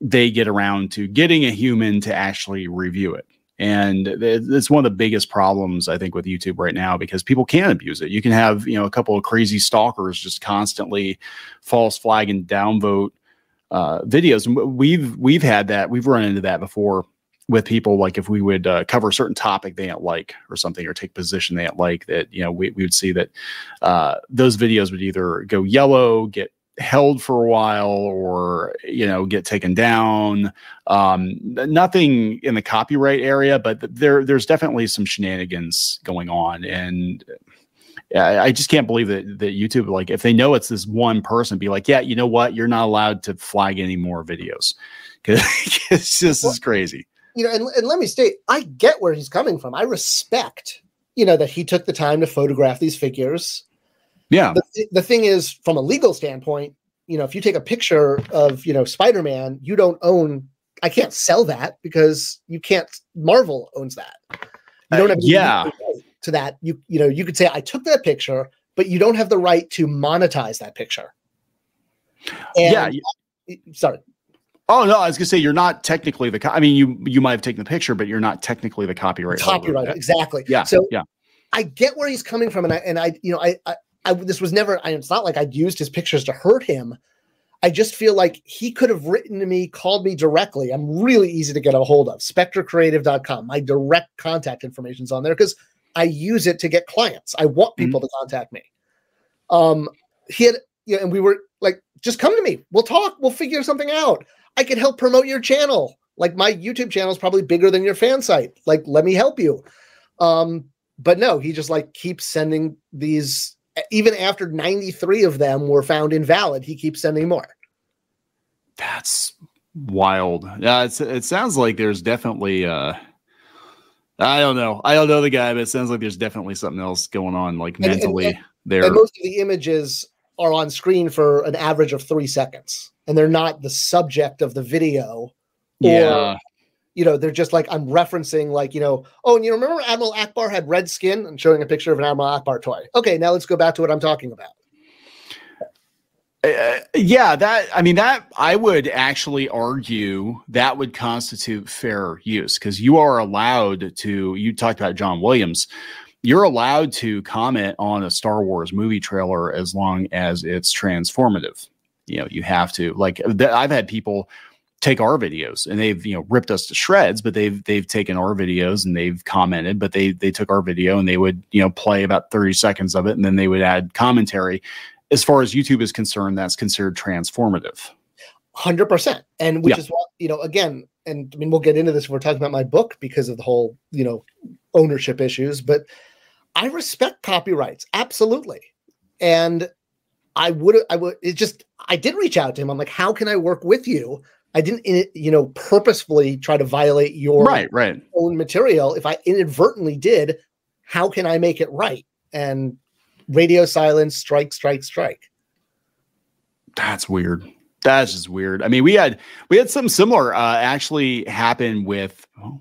they get around to getting a human to actually review it. And it's one of the biggest problems I think with YouTube right now because people can abuse it. You can have, you know, a couple of crazy stalkers just constantly false flag and downvote uh, videos. And we've we've had that. We've run into that before with people. Like if we would uh, cover a certain topic they don't like or something, or take position they don't like, that you know we, we would see that uh, those videos would either go yellow, get held for a while or you know get taken down. Um nothing in the copyright area but there there's definitely some shenanigans going on and I just can't believe that that YouTube like if they know it's this one person be like yeah you know what? You're not allowed to flag any more videos. Because it's just well, is crazy you know and, and let me state I get where he's coming from I respect you know that he took the time to photograph these figures yeah. The, the thing is, from a legal standpoint, you know, if you take a picture of, you know, Spider Man, you don't own, I can't sell that because you can't, Marvel owns that. You don't have uh, yeah. to that. You, you know, you could say, I took that picture, but you don't have the right to monetize that picture. And, yeah. Sorry. Oh no, I was gonna say you're not technically the. Co- I mean, you you might have taken the picture, but you're not technically the copyright. Copyright, exactly. Yeah. So yeah, I get where he's coming from, and I and I you know I, I I, this was never, I, it's not like I'd used his pictures to hurt him. I just feel like he could have written to me, called me directly. I'm really easy to get a hold of. spectorcreative.com. My direct contact information's on there because I use it to get clients. I want people mm-hmm. to contact me. Um, he had, you know, and we were like, just come to me. We'll talk. We'll figure something out. I can help promote your channel. Like my YouTube channel is probably bigger than your fan site. Like, let me help you. Um, but no, he just like keeps sending these even after 93 of them were found invalid, he keeps sending more. That's wild. Yeah, it's, it sounds like there's definitely uh I don't know. I don't know the guy, but it sounds like there's definitely something else going on, like mentally. And, and, there, and most of the images are on screen for an average of three seconds, and they're not the subject of the video. Yeah, you know, they're just like I'm referencing, like, you know, oh, and you remember Admiral Ackbar had red skin? I'm showing a picture of an Admiral Ackbar toy. Okay, now let's go back to what I'm talking about. Uh, yeah, that I mean that I would actually argue that would constitute fair use because you are allowed to. You talked about John Williams. You're allowed to comment on a Star Wars movie trailer as long as it's transformative. You know, you have to. Like I've had people take our videos and they've you know ripped us to shreds but they've they've taken our videos and they've commented but they they took our video and they would you know play about 30 seconds of it and then they would add commentary as far as youtube is concerned that's considered transformative 100% and which yeah. is what you know again and i mean we'll get into this we're talking about my book because of the whole you know ownership issues but i respect copyrights absolutely and i would i would it just i did reach out to him i'm like how can i work with you I didn't, you know, purposefully try to violate your right, right. own material. If I inadvertently did, how can I make it right? And radio silence, strike, strike, strike. That's weird. That's just weird. I mean, we had we had something similar uh, actually happen with oh,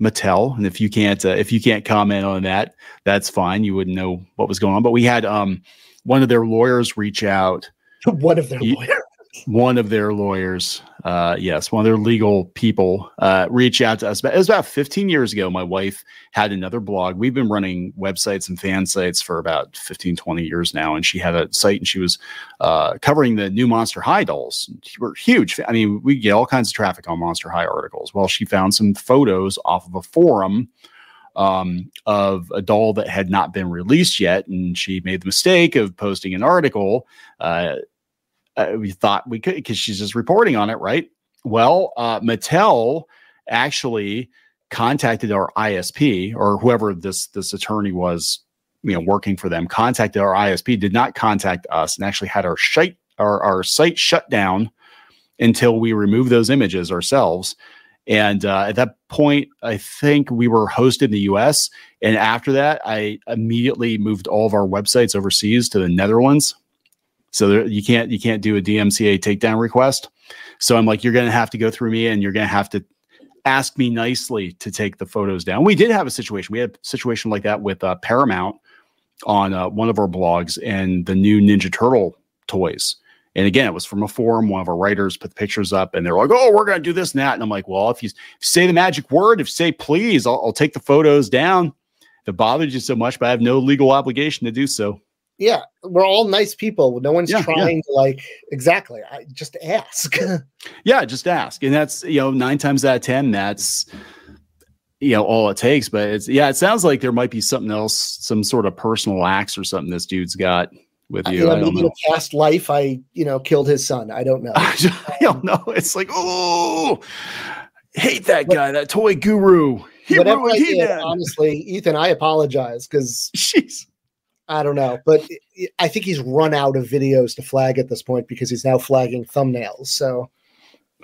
Mattel, and if you can't uh, if you can't comment on that, that's fine. You wouldn't know what was going on. But we had um one of their lawyers reach out. one of their lawyers one of their lawyers, uh, yes, one of their legal people, uh, reach out to us. It was about 15 years ago. My wife had another blog. We've been running websites and fan sites for about 15, 20 years now. And she had a site and she was uh, covering the new Monster High dolls. We're huge. I mean, we get all kinds of traffic on Monster High articles. Well, she found some photos off of a forum um, of a doll that had not been released yet. And she made the mistake of posting an article. Uh, uh, we thought we could because she's just reporting on it, right? Well, uh, Mattel actually contacted our ISP or whoever this this attorney was, you know, working for them. Contacted our ISP, did not contact us, and actually had our site our, our site shut down until we remove those images ourselves. And uh, at that point, I think we were hosted in the US. And after that, I immediately moved all of our websites overseas to the Netherlands so there, you can't you can't do a DMCA takedown request. So I'm like, you're going to have to go through me, and you're going to have to ask me nicely to take the photos down. We did have a situation. We had a situation like that with uh, Paramount on uh, one of our blogs and the new Ninja Turtle toys. And again, it was from a forum. One of our writers put the pictures up, and they're like, "Oh, we're going to do this and that." And I'm like, "Well, if you, say the magic word, if you say please, I'll, I'll take the photos down." If it bothers you so much, but I have no legal obligation to do so yeah, we're all nice people. No one's yeah, trying yeah. to like exactly. I just ask. yeah, just ask, and that's you know nine times out of ten, that's you know all it takes. But it's yeah, it sounds like there might be something else, some sort of personal axe or something this dude's got with you. know, I don't know. a past life, I you know killed his son. I don't know. I don't um, know. It's like, oh, hate that What- guy, that toy guru. He Whatever I did, honestly, Ethan, I apologize because. I don't know, but i- think he's run out of videos to flag at this point because he's now flagging thumbnails. So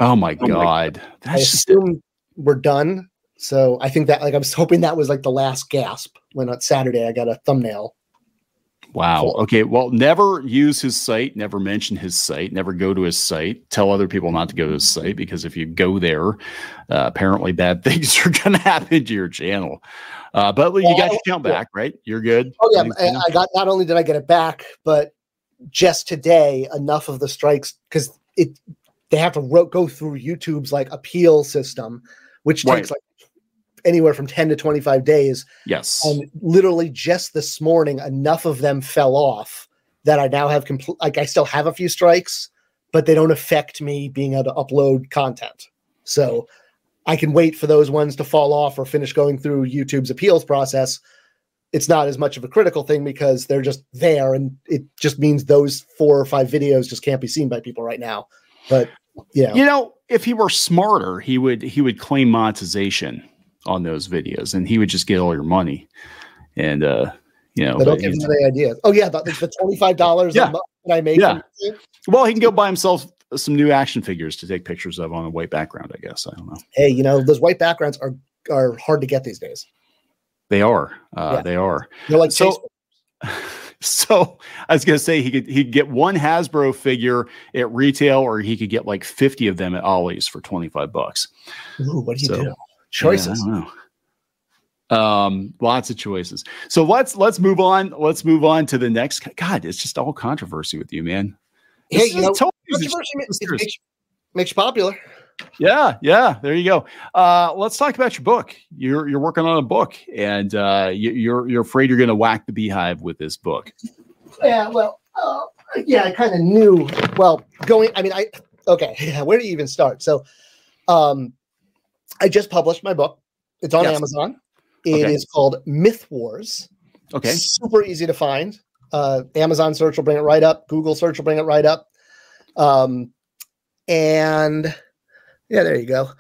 Oh my Oh my god. I assume we're done. So I think that like I was hoping that was like the last gasp when on Saturday I got a thumbnail. wow. Okay. Well, never use his site, never mention his site, never go to his site. Tell other people not to go to his site because if you go there, uh, apparently bad things are going to happen to your channel. Uh, but you got your account yeah. back, right? You're good. Oh yeah, I, I got not only did I get it back, but just today enough of the strikes because it they have to ro- go through YouTube's like appeal system, which Right. takes like anywhere from 10 to 25 days. Yes. And literally just this morning, enough of them fell off that I now have complete like I still have a few strikes, but they don't affect me being able to upload content. So I can wait for those ones to fall off or finish going through YouTube's appeals process. It's not as much of a critical thing because they're just there and it just means those four or five videos just can't be seen by people right now. But yeah, You know, if he were smarter, he would he would claim monetization on those videos, and he would just get all your money. And uh, you know, don't give me any ideas. Oh yeah, the, the twenty-five dollars Yeah. a month that I make. Yeah. well, he can go buy himself some new action figures to take pictures of on a white background. I guess I don't know. Hey, you know those white backgrounds are are hard to get these days. They are. Uh, Yeah. They are. They're like So- So I was gonna say he could he'd get one Hasbro figure at retail, or he could get like fifty of them at Ollie's for twenty five bucks. Ooh, what do you So- do? Choices. Yeah, I don't know. Um, lots of choices. So let's let's move on. Let's move on to the next. God, it's just all controversy with you, man. Hey, you know, controversy ma- it makes, makes you popular. Yeah, yeah. There you go. Uh, let's talk about your book. You're you're working on a book, and uh, you, you're you're afraid you're going to whack the beehive with this book. Yeah, well, uh, yeah, I kind of knew. Well, going, I mean, I okay. Yeah, where do you even start? So, um, I just published my book. It's on Yes. Amazon. It is Okay. called Myth Wars. Okay. super easy to find. Uh, Amazon search will bring it right up. Google search will bring it right up. Um, and yeah, there you go.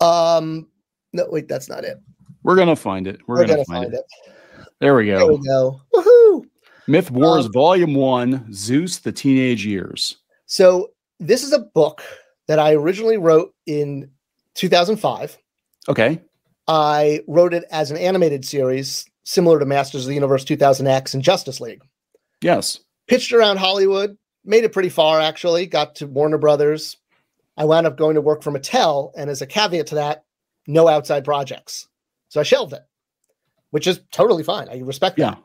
Um, no, wait, that's not it. We're gonna find it. We're, We're, gonna, gonna find, find it. it. There we go. There we go. Woohoo! Myth Wars Um, Volume One: Zeus, the Teenage Years. So this is a book that I originally wrote in 2005. Okay. I wrote it as an animated series, similar to Masters of the Universe 2000X and Justice League. Yes. pitched around Hollywood, made it pretty far actually, got to Warner Brothers. I wound up going to work for Mattel, and as a caveat to that, no outside projects. So I shelved it, which is totally fine. I respect that.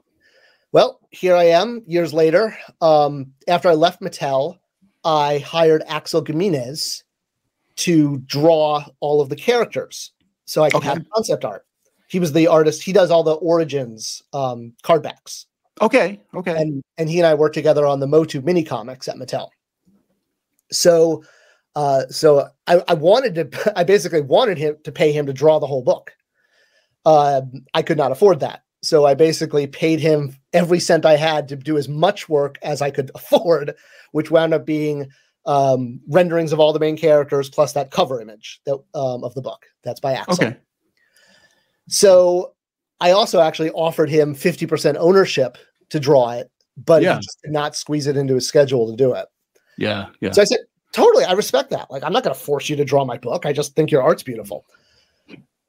Well, here I am years later. Um, after I left Mattel, I hired Axel Gimenez to draw all of the characters so I could Okay. have concept art. He was the artist, he does all the origins um, card backs Okay. Okay. and and he and I worked together on the Motu mini comics at Mattel. So, uh, so I, I wanted to, I basically wanted him to pay him to draw the whole book. Um, I could not afford that, so I basically paid him every cent I had to do as much work as I could afford, which wound up being um, renderings of all the main characters plus that cover image that um, of the book. That's by Axel. okay. So I also actually offered him 50% ownership to draw it, but Yeah. he just did not squeeze it into his schedule to do it. Yeah. Yeah. So I said, totally, I respect that. Like, I'm not going to force you to draw my book. I just think your art's beautiful.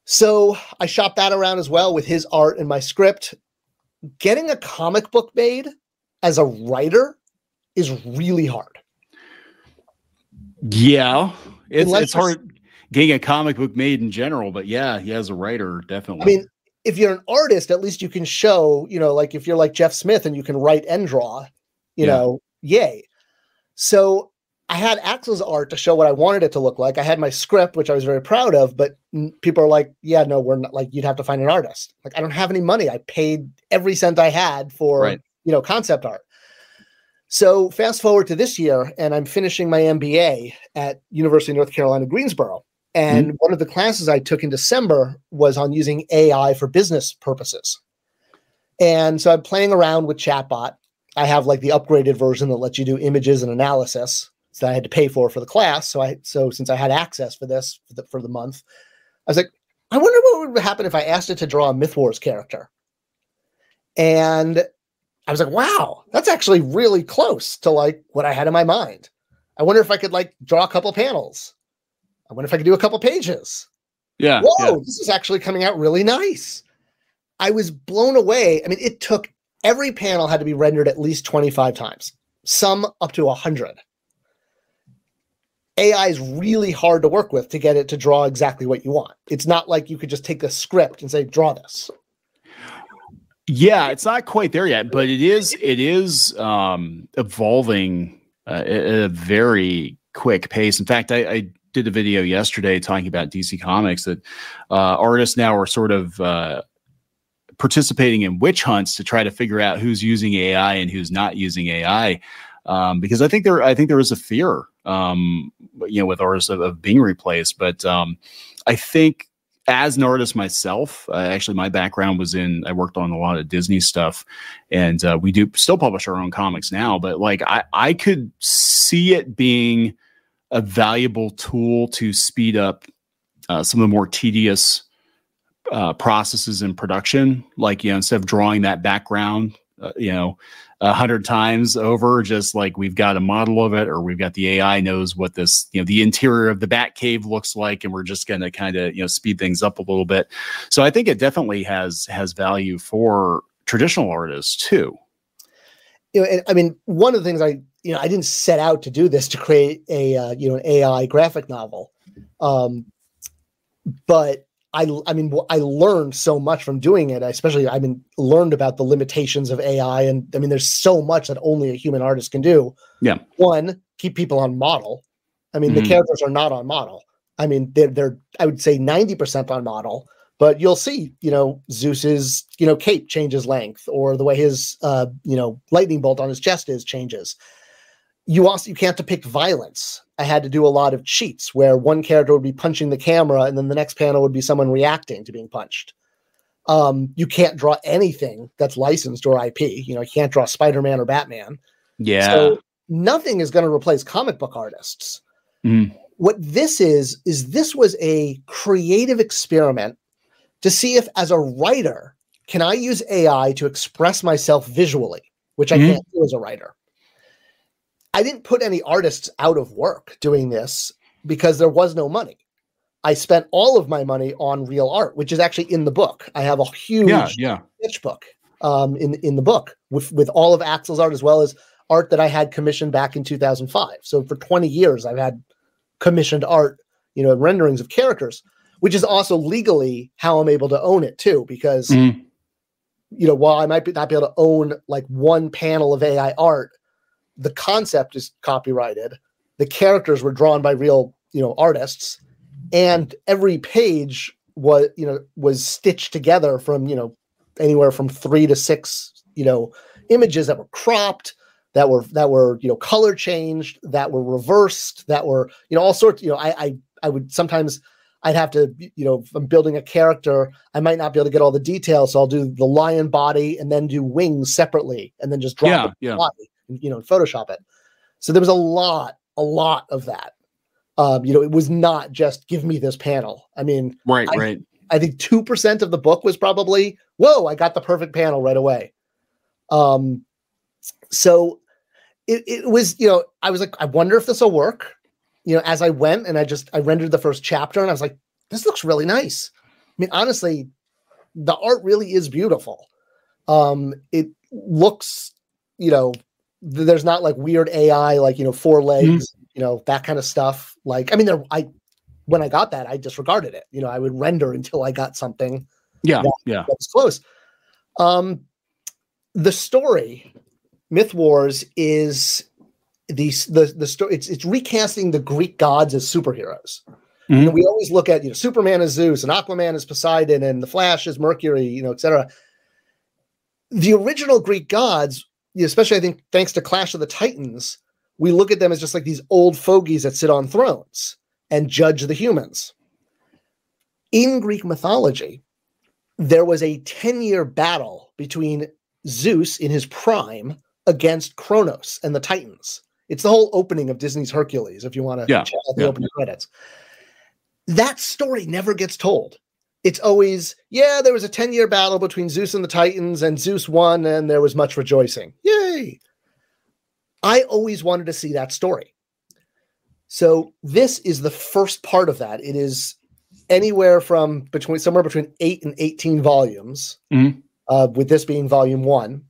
So I shop that around as well with his art and my script. Getting a comic book made as a writer is really hard. Yeah, it's Unless it's hard getting a comic book made in general, but yeah, he as a writer, definitely. I mean, if you're an artist, at least you can show, you know, like if you're like Jeff Smith and you can write and draw, you Yeah. know, yay. So I had Axel's art to show what I wanted it to look like. I had my script, which I was very proud of, but people are like, yeah, no, we're not like, you'd have to find an artist. Like, I don't have any money. I paid every cent I had for, Right. you know, concept art. So fast forward to this year, and I'm finishing my MBA at University of North Carolina, Greensboro. Mm-hmm. And one of the classes I took in December was on using AI for business purposes. And so I'm playing around with chatbot I have like the upgraded version that lets you do images and analysis that I had to pay for for the class. So I so since I had access for this for the, for the month, I was like, I wonder what would happen if I asked it to draw a Myth Wars character. And I was like, wow, that's actually really close to like what I had in my mind. I wonder if I could like draw a couple panels. I wonder if I could do a couple pages. Yeah. Whoa, yeah. this is actually coming out really nice. I was blown away. I mean, it took every panel had to be rendered at least 25 times, some up to 100. AI is really hard to work with to get it to draw exactly what you want. It's not like you could just take a script and say, draw this. Yeah, it's not quite there yet, but it is it is um, evolving uh, at a very quick pace. In fact, I, I, did a video yesterday talking about DC Comics that uh, artists now are sort of uh, participating in witch hunts to try to figure out who's using AI and who's not using AI. Um, because I think there, I think there is a fear, um, you know, with artists of, of being replaced. But um, I think as an artist myself, uh, actually, my background was in, I worked on a lot of Disney stuff and uh, we do still publish our own comics now. But like, I, I could see it being a valuable tool to speed up uh, some of the more tedious uh, processes in production. Like, you know, instead of drawing that background, uh, you know, a hundred times over, just like we've got a model of it, or we've got the AI knows what this, you know, the interior of the Bat Cave looks like, and we're just going to kind of, you know, speed things up a little bit. So I think it definitely has has value for traditional artists too. You know, and I mean, one of the things I, you know, I didn't set out to do this to create a, uh, you know, an AI graphic novel, um, but I, I mean, I learned so much from doing it. especially, I mean, learned about the limitations of AI, and I mean, there's so much that only a human artist can do. Yeah. One, keep people on model. I mean, mm-hmm. the characters are not on model. I mean, they're they're I would say ninety percent on model, but you'll see, you know, Zeus's you know cape changes length, or the way his uh you know lightning bolt on his chest is changes. You also you can't depict violence. I had to do a lot of cheats where one character would be punching the camera and then the next panel would be someone reacting to being punched. Um, you can't draw anything that's licensed or IP. You know, you can't draw Spider Man or Batman. Yeah. So nothing is going to replace comic book artists. Mm. What this is, is this was a creative experiment to see if, as a writer, can I use AI to express myself visually, which I mm. can't do as a writer. I didn't put any artists out of work doing this because there was no money. I spent all of my money on real art, which is actually in the book. I have a huge yeah, yeah. sketch book um, in in the book with with all of Axel's art as well as art that I had commissioned back in 2005. So for 20 years, I've had commissioned art, you know, renderings of characters, which is also legally how I'm able to own it too, because mm. you know while I might be, not be able to own like one panel of AI art, the concept is copyrighted the characters were drawn by real you know artists and every page was you know was stitched together from you know anywhere from three to six you know images that were cropped that were that were you know color changed that were reversed that were you know all sorts you know i i, I would sometimes I'd have to, you know, if I'm building a character, I might not be able to get all the details. So I'll do the lion body and then do wings separately and then just drop yeah, yeah. body you know, Photoshop it. So there was a lot, a lot of that. Um, you know, it was not just give me this panel. I mean, right, I, right. I think two percent of the book was probably, whoa, I got the perfect panel right away. Um, so it, it was, you know, I was like, I wonder if this will work. You know, as I went and I just I rendered the first chapter and I was like, this looks really nice. I mean, honestly, the art really is beautiful. Um, it looks, you know, there's not like weird AI, like, you know, four legs, mm-hmm. you know, that kind of stuff. Like, I mean, there, I, when I got that, I disregarded it. You know, I would render until I got something. Yeah. That, yeah. That was close. Um, the story, Myth Wars, is the the the story. It's it's recasting the Greek gods as superheroes. Mm-hmm. You know, we always look at you know Superman is Zeus and Aquaman is Poseidon and the Flash is Mercury, you know, etc. The original Greek gods especially I think thanks to Clash of the Titans, we look at them as just like these old fogies that sit on thrones and judge the humans. In Greek mythology, there was a 10 year battle between Zeus in his prime against Kronos and the Titans. It's the whole opening of Disney's Hercules, if you want to Yeah, check out the yeah. opening credits. That story never gets told. It's always, yeah, there was a 10 year battle between Zeus and the Titans, and Zeus won, and there was much rejoicing. Yay. I always wanted to see that story. So this is the first part of that. It is anywhere from between somewhere between eight and 18 volumes, Mhm. uh, with this being volume one.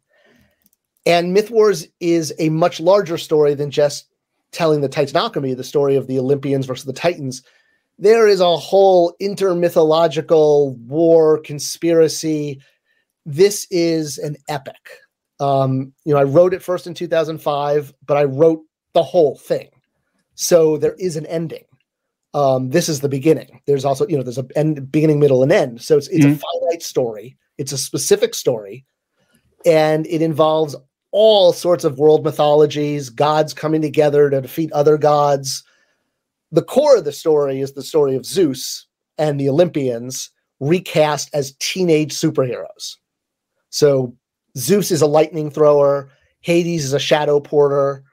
And Myth Wars is a much larger story than just telling the Titanomachy, the story of the Olympians versus the Titans. There is a whole intermythological war conspiracy. This is an epic. Um, you know, I wrote it first in 2005, but I wrote the whole thing. So there is an ending. Um, this is the beginning. There's also, you know, there's a end, beginning, middle, and end. So it's it's a Mhm. finite story. It's a specific story, and it involves all sorts of world mythologies, gods coming together to defeat other gods. The core of the story is the story of Zeus and the Olympians recast as teenage superheroes. So Zeus is a lightning thrower, Hades is a shadow porter,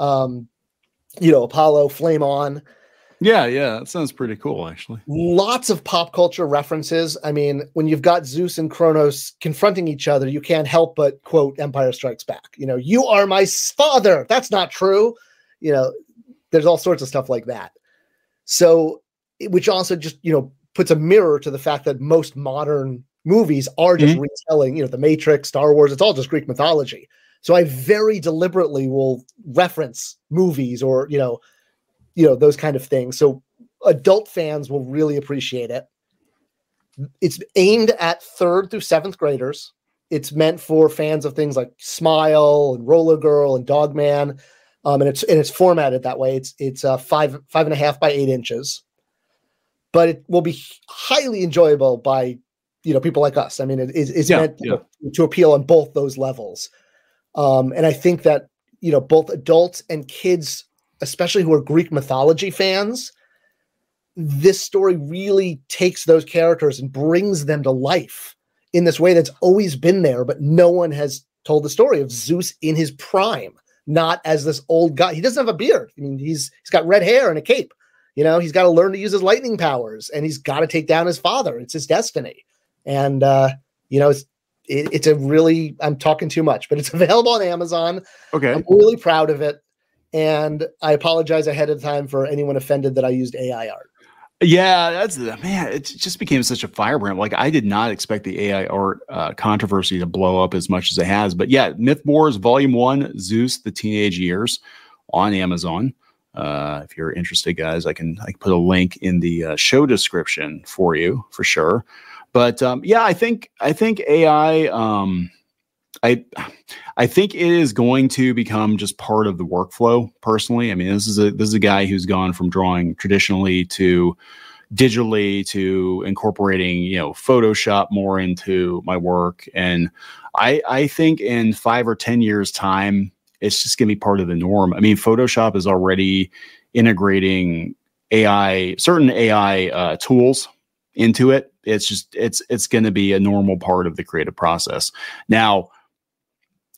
um, you know, Apollo, flame on. Yeah, yeah, that sounds pretty cool, actually. Lots of pop culture references. I mean, when you've got Zeus and Kronos confronting each other, you can't help but quote Empire Strikes Back. You know, you are my father. That's not true. You know, there's all sorts of stuff like that. So, which also just, you know, puts a mirror to the fact that most modern movies are just mm-hmm. retelling, you know, The Matrix, Star Wars, it's all just Greek mythology. So I very deliberately will reference movies or, you know, you know, those kind of things. So adult fans will really appreciate it. It's aimed at third through seventh graders. It's meant for fans of things like Smile and Roller Girl and Dogman, um, and it's and it's formatted that way. It's it's uh, five five and a half by eight inches, but it will be highly enjoyable by you know people like us. I mean, it, it's, it's Yeah, meant yeah. to appeal on both those levels, um, and I think that you know both adults and kids, especially who are Greek mythology fans, this story really takes those characters and brings them to life in this way that's always been there, but no one has told the story of Zeus in his prime, not as this old guy. He doesn't have a beard. I mean, he's he's got red hair and a cape. You know, he's got to learn to use his lightning powers, and he's got to take down his father. It's his destiny, and uh, you know, it's it, it's a really. I'm talking too much, but it's available on Amazon. Okay. I'm really proud of it, and I apologize ahead of time for anyone offended that I used AI art. Yeah, that's man. It just became such a firebrand. Like I did not expect the AI art uh, controversy to blow up as much as it has. But yeah, Myth Wars Volume One, Zeus: The Teenage Years, on Amazon. Uh, if you're interested, guys, I can I can put a link in the uh, show description for you for sure. But um, yeah, I think I think AI. Um, I I think it is going to become just part of the workflow. Personally, I mean, this is a this is a guy who's gone from drawing traditionally to digitally to incorporating you know Photoshop more into my work, and I I think in five or ten years time, it's just going to be part of the norm. I mean, Photoshop is already integrating AI certain AI uh, tools into it. It's just it's it's going to be a normal part of the creative process now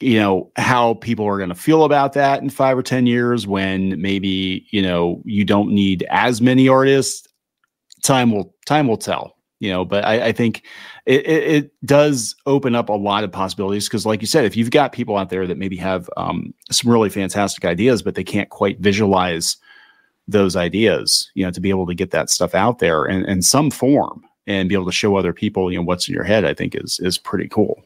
you know how people are going to feel about that in five or ten years when maybe you know you don't need as many artists time will time will tell you know but i, I think it, it, it does open up a lot of possibilities because like you said if you've got people out there that maybe have um, some really fantastic ideas but they can't quite visualize those ideas you know to be able to get that stuff out there in, in some form and be able to show other people you know what's in your head i think is is pretty cool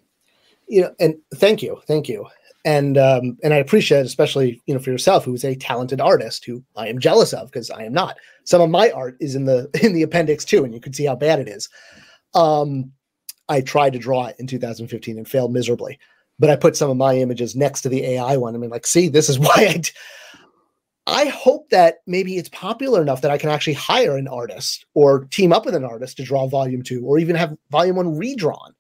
you know, and thank you, thank you, and um, and I appreciate it, especially you know for yourself, who's a talented artist, who I am jealous of because I am not. Some of my art is in the in the appendix too, and you can see how bad it is. Um, I tried to draw it in 2015 and failed miserably, but I put some of my images next to the AI one. I mean, like, see, this is why I. D- I hope that maybe it's popular enough that I can actually hire an artist or team up with an artist to draw volume two, or even have volume one redrawn.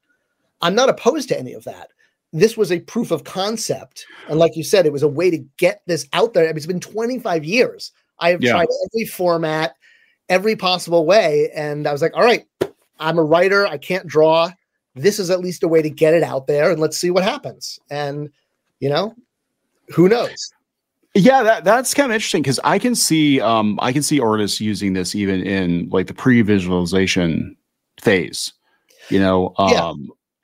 I'm not opposed to any of that. This was a proof of concept. And like you said, it was a way to get this out there. I mean, it's been 25 years. I have Yeah. tried every format, every possible way. And I was like, all right, I'm a writer. I can't draw. This is at least a way to get it out there and let's see what happens. And, you know, who knows? Yeah, that that's kind of interesting because I can see um I can see artists using this even in like the pre-visualization phase. You know, um yeah.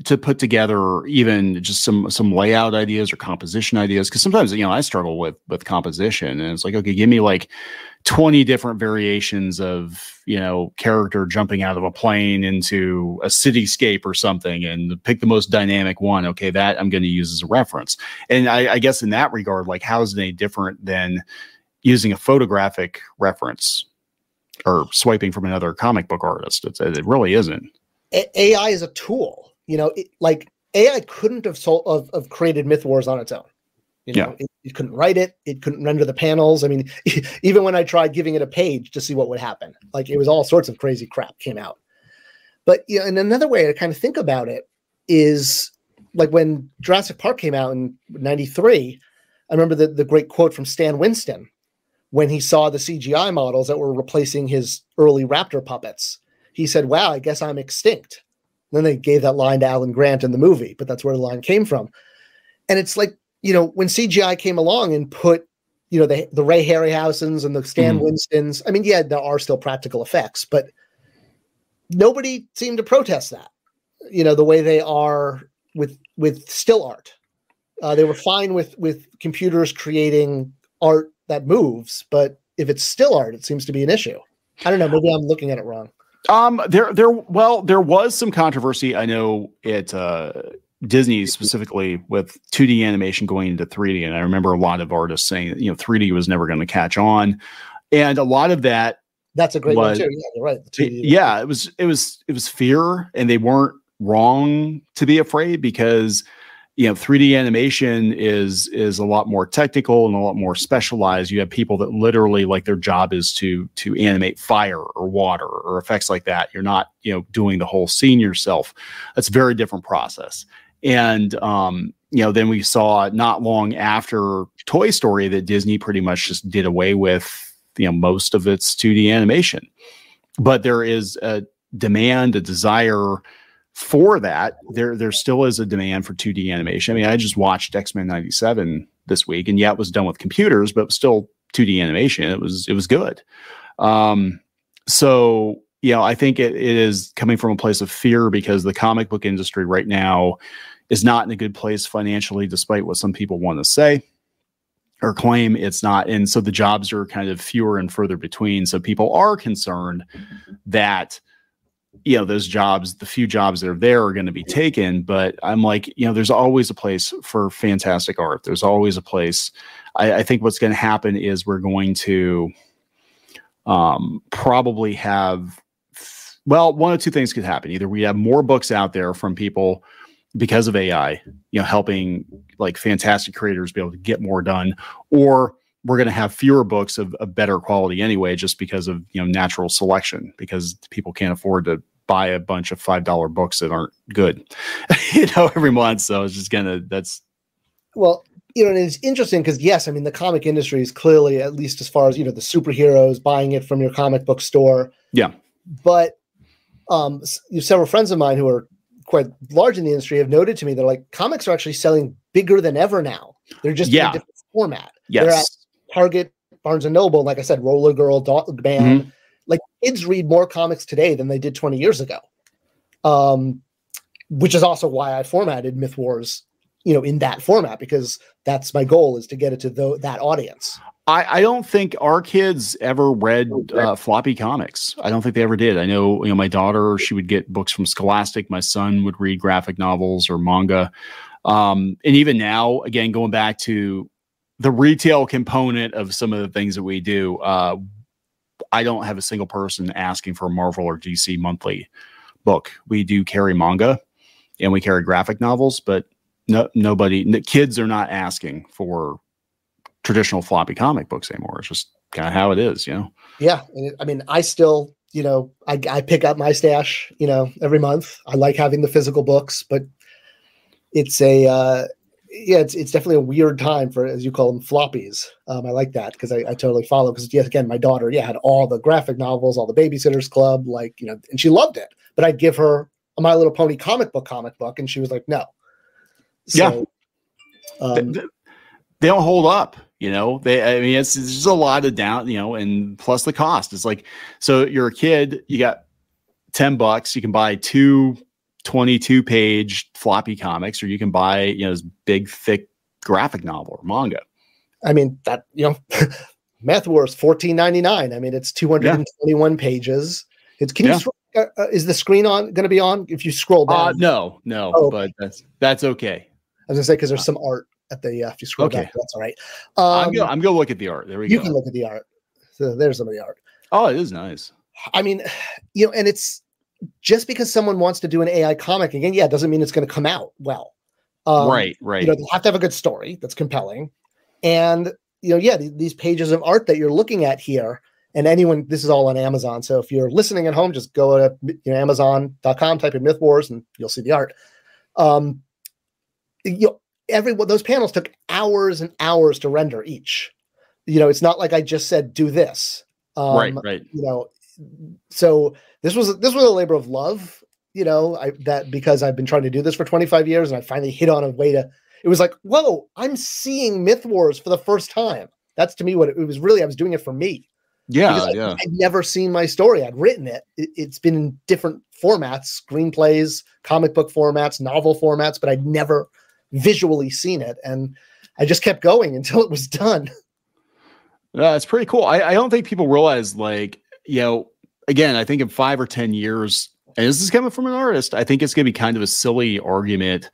To put together even just some some layout ideas or composition ideas because sometimes you know I struggle with with composition and it's like okay, give me like 20 different variations of you know character jumping out of a plane into a cityscape or something and pick the most dynamic one. Okay that i'm going to use as a reference. And I, I, guess in that regard like how is it any different than using a photographic reference or swiping from another comic book artist? It's, it really isn't. Ai is a tool you know it, like ai couldn't have, sold, have, have created myth wars on its own you know, yeah. it, it, couldn't write it. It couldn't render the panels. I mean, even when I tried giving it a page to see what would happen, like it was all sorts of crazy crap came out. But you know, and another way to kind of think about it is like when Jurassic Park came out in '93. I remember the, the great quote from Stan Winston when he saw the CGI models that were replacing his early raptor puppets. He said, "Wow, I guess I'm extinct." Then they gave that line to Alan Grant in the movie, but that's where the line came from. And it's like you know, when CGI came along and put, you know, the the Ray Harryhausens and the Stan mm. Winstons, I mean, yeah, there are still practical effects, but nobody seemed to protest that. You know, the way they are with with still art. Uh, they were fine with with computers creating art that moves, but if it's still art, it seems to be an issue. I don't know. Maybe I'm looking at it wrong. Um, there, there. Well, there was some controversy. I know it. Uh, Disney specifically with 2D animation going into 3D. And I remember a lot of artists saying that, you know, 3D was never going to catch on. And a lot of that that's a great was, one too. Yeah, you're right. It, yeah, it was it was it was fear, and they weren't wrong to be afraid because you know 3D animation is is a lot more technical and a lot more specialized. You have people that literally like their job is to to animate fire or water or effects like that. You're not you know doing the whole scene yourself. That's a very different process. And um, you know, then we saw not long after Toy Story that Disney pretty much just did away with you know most of its 2D animation. But there is a demand, a desire for that. There, there still is a demand for 2D animation. I mean, I just watched X Men '97 this week, and yeah, it was done with computers, but still 2D animation. It was, it was good. Um, so you know, I think it, it is coming from a place of fear because the comic book industry right now is not in a good place financially, despite what some people want to say or claim it's not. And so the jobs are kind of fewer and further between. So people are concerned that, you know, those jobs, the few jobs that are there are going to be taken. But I'm like, you know, there's always a place for fantastic art. There's always a place. I, I think what's going to happen is we're going to um, probably have well, one of two things could happen. Either we have more books out there from people because of AI, you know, helping like fantastic creators be able to get more done, or we're going to have fewer books of, of better quality anyway, just because of you know natural selection, because people can't afford to buy a bunch of five dollar books that aren't good, you know, every month. So it's just gonna that's well, you know, and it's interesting because yes, I mean the comic industry is clearly, at least as far as you know, the superheroes buying it from your comic book store. Yeah, but um, several friends of mine who are quite large in the industry have noted to me they're like comics are actually selling bigger than ever now. They're just yeah. in a different format. Yes. Target, Barnes and Noble, like I said, Roller Girl, Dog Man. Mm-hmm. Like kids read more comics today than they did 20 years ago. Um, which is also why I formatted Myth Wars, you know, in that format because that's my goal is to get it to that audience. I, I don't think our kids ever read uh, floppy comics. I don't think they ever did. I know, you know, my daughter, she would get books from Scholastic. My son would read graphic novels or manga. Um, and even now, again, going back to the retail component of some of the things that we do, uh, I don't have a single person asking for a Marvel or DC monthly book. We do carry manga and we carry graphic novels, but no, nobody, kids are not asking for traditional floppy comic books anymore. It's just kind of how it is, you know? Yeah. I mean, I still, you know, I, I pick up my stash, you know, every month. I like having the physical books, but it's a, uh, yeah, it's, it's definitely a weird time for, as you call them, floppies. Um, I like that because I, I totally follow. Because yes, again, my daughter, yeah, had all the graphic novels, all the Babysitters Club, like you know, and she loved it. But I'd give her a My Little Pony comic book, comic book, and she was like, no. So, yeah. Um, they don't hold up. You know, they, I mean, it's, it's just a lot of down, you know, and plus the cost. It's like, so you're a kid, you got 10 bucks, you can buy two 22 page floppy comics, or you can buy, you know, this big, thick graphic novel or manga. I mean, that, you know, Myth Wars, fourteen ninety nine. I mean, it's 221 yeah. pages. It's, can yeah. you, uh, uh, is the screen on going to be on if you scroll uh, down? Uh, no, no, oh, but that's, that's okay. I was gonna say, cause there's some art at the uh, if you scroll okay. down, that's all right. Um, I'm gonna I'm gonna look at the art. There we you go. You can look at the art. So there's some of the art. Oh, it is nice. I mean, you know, and it's just because someone wants to do an AI comic again, yeah, doesn't mean it's going to come out well. Um, right, right. You know, they have to have a good story that's compelling, and you know, yeah, th- these pages of art that you're looking at here, and anyone, this is all on Amazon. So if you're listening at home, just go to you know, Amazon.com, type in Myth Wars, and you'll see the art. Um, you know, every those panels took hours and hours to render each. You know, it's not like I just said do this. Um, right, right. You know, so this was this was a labor of love. You know, I that because I've been trying to do this for 25 years, and I finally hit on a way to. It was like, whoa, I'm seeing Myth Wars for the first time. That's to me what it, it was really. I was doing it for me. Yeah, yeah. I, would never seen my story. I'd written it. it. It's been in different formats, screenplays, comic book formats, novel formats, but I'd never visually seen it. And I just kept going until it was done. Yeah, it's pretty cool. I, I don't think people realize, like, you know, again, I think in five or 10 years, and this is coming from an artist, I think it's going to be kind of a silly argument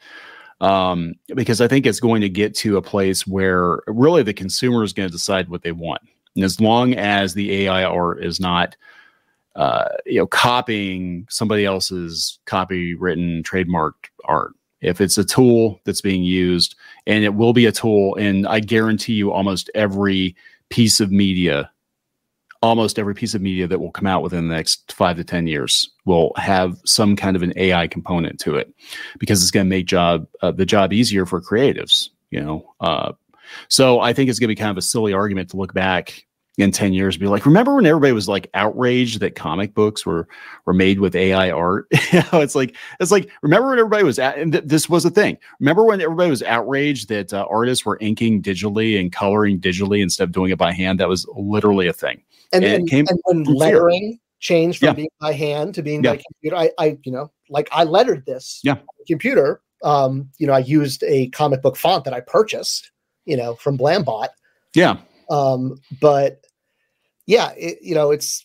um, because I think it's going to get to a place where really the consumer is going to decide what they want. And as long as the AI art is not, uh, you know, copying somebody else's copywritten, trademarked art, if it's a tool that's being used, and it will be a tool, and I guarantee you, almost every piece of media, almost every piece of media that will come out within the next five to ten years will have some kind of an AI component to it, because it's going to make job uh, the job easier for creatives. You know, uh, so I think it's going to be kind of a silly argument to look back in 10 years be like remember when everybody was like outraged that comic books were were made with ai art? You know it's like it's like remember when everybody was at and th- this was a thing. Remember when everybody was outraged that uh, artists were inking digitally and coloring digitally instead of doing it by hand? That was literally a thing. And, and, and, and when lettering fear. changed from yeah. being by hand to being yeah. by computer I, I you know like i lettered this yeah. computer um you know i used a comic book font that i purchased you know from blambot yeah um, but yeah, it, you know, it's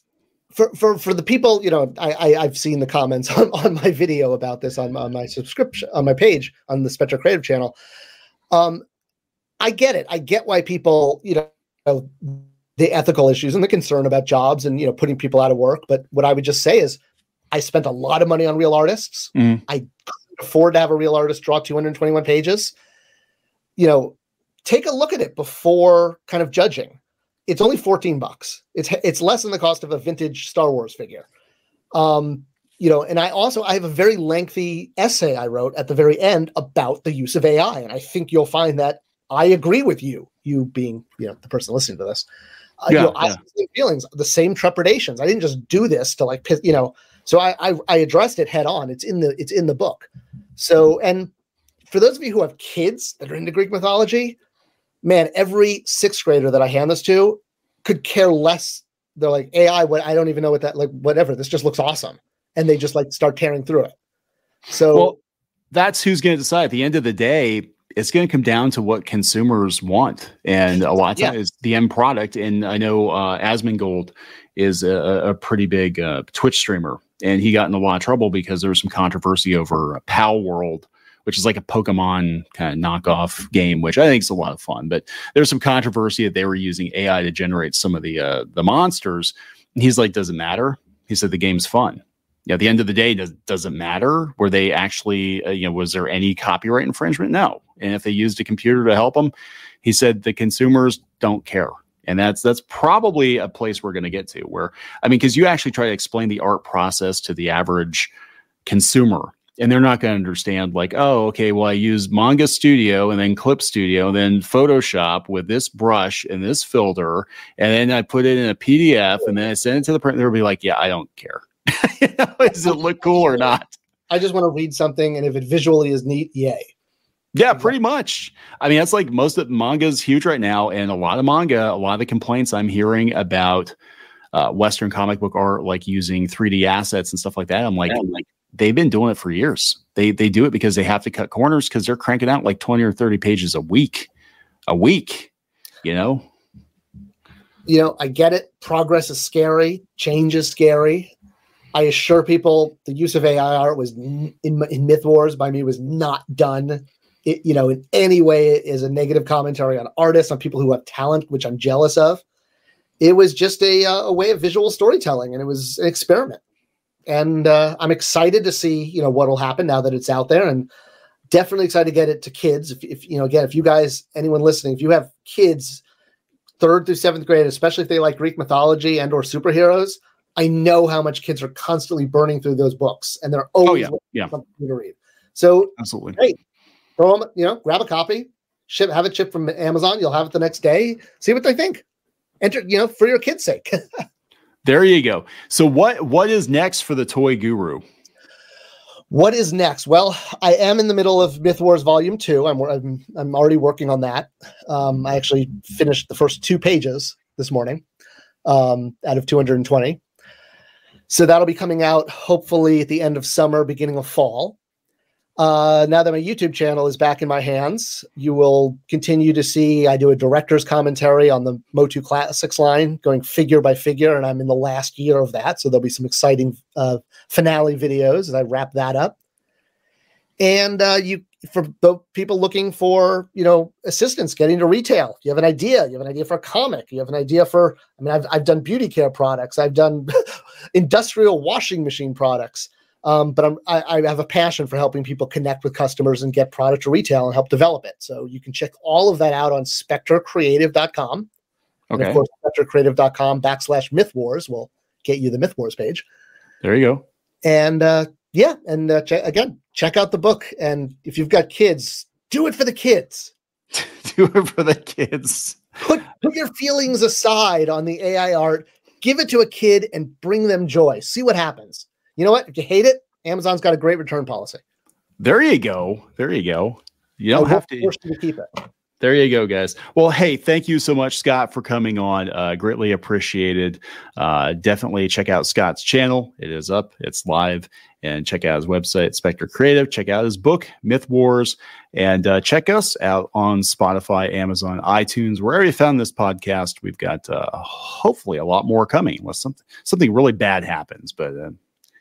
for, for, for the people, you know, I, I have seen the comments on, on my video about this on, on my subscription on my page on the Spector Creative channel. Um, I get it. I get why people, you know, the ethical issues and the concern about jobs and you know putting people out of work. But what I would just say is, I spent a lot of money on real artists. Mm. I couldn't afford to have a real artist draw 221 pages. You know, take a look at it before kind of judging. It's only 14 bucks. It's it's less than the cost of a vintage Star Wars figure. Um, you know, and I also I have a very lengthy essay I wrote at the very end about the use of AI, and I think you'll find that I agree with you. You being you know the person listening to this, uh, yeah, you know, yeah. I have the same feelings, the same trepidations. I didn't just do this to like you know. So I, I I addressed it head on. It's in the it's in the book. So and for those of you who have kids that are into Greek mythology, man, every sixth grader that I hand this to could care less. They're like AI. What I don't even know what that like. Whatever. This just looks awesome, and they just like start tearing through it. So well, that's who's going to decide. At the end of the day, it's going to come down to what consumers want, and a lot of times yeah. it's the end product. And I know uh, Asmongold is a, a pretty big uh, Twitch streamer, and he got in a lot of trouble because there was some controversy over Palworld which is like a Pokemon kind of knockoff game, which I think is a lot of fun. But there's some controversy that they were using AI to generate some of the uh, the monsters. And he's like, doesn't matter. He said the game's fun. Yeah, at the end of the day, does doesn't matter. Were they actually, uh, you know, was there any copyright infringement? No. And if they used a computer to help them, he said the consumers don't care and that's that's probably a place we're going to get to where i mean because you actually try to explain the art process to the average consumer and they're not going to understand like oh okay well i use manga studio and then clip studio and then photoshop with this brush and this filter and then i put it in a pdf and then i send it to the printer they'll be like yeah i don't care you know, does it look cool or not i just want to read something and if it visually is neat yay Yeah, pretty much. I mean, that's like most of manga is huge right now, and a lot of manga, a lot of the complaints I'm hearing about uh, Western comic book art, like using 3D assets and stuff like that. I'm like, yeah. like they've been doing it for years. They they do it because they have to cut corners because they're cranking out like 20 or 30 pages a week, a week. You know. You know, I get it. Progress is scary. Change is scary. I assure people the use of AI art was in, in Myth Wars by me was not done it, you know, in any way is a negative commentary on artists, on people who have talent, which I'm jealous of. It was just a, uh, a way of visual storytelling, and it was an experiment. And uh, I'm excited to see, you know, what will happen now that it's out there, and definitely excited to get it to kids. If, if you know, again, if you guys, anyone listening, if you have kids, third through seventh grade, especially if they like Greek mythology and or superheroes, I know how much kids are constantly burning through those books, and they're always oh, yeah, yeah. something to read. So, absolutely, hey, throw them, you know, grab a copy, ship, have it shipped from Amazon. You'll have it the next day. See what they think. Enter, you know, for your kids' sake. there you go. So what what is next for the Toy Guru? What is next? Well, I am in the middle of Myth Wars Volume Two. I'm I'm, I'm already working on that. Um, I actually finished the first two pages this morning um, out of 220. So that'll be coming out hopefully at the end of summer, beginning of fall. Uh, now that my YouTube channel is back in my hands, you will continue to see I do a director's commentary on the Motu Classics line, going figure by figure, and I'm in the last year of that. So there'll be some exciting uh, finale videos as I wrap that up. And uh, you, for the people looking for, you know, assistance getting to retail, you have an idea, you have an idea for a comic, you have an idea for. I mean, I've I've done beauty care products, I've done industrial washing machine products. Um, but I'm, I, I, have a passion for helping people connect with customers and get product to retail and help develop it. So you can check all of that out on spectorcreative.com. Okay. And of course, spectorcreative.com backslash myth wars will get you the myth wars page. There you go. And uh, yeah, and uh, again, check out the book. And if you've got kids, do it for the kids. do it for the kids. Put, put your feelings aside on the AI art, give it to a kid and bring them joy. See what happens you know what? If you hate it, Amazon's got a great return policy. There you go. There you go. You don't have to, to keep it. There you go, guys. Well, hey, thank you so much, Scott, for coming on. Uh, greatly appreciated. Uh, definitely check out Scott's channel. It is up, it's live, and check out his website, Spector Creative. Check out his book, Myth Wars, and uh, check us out on Spotify, Amazon, iTunes, wherever you found this podcast. We've got uh, hopefully a lot more coming unless something something really bad happens, but uh,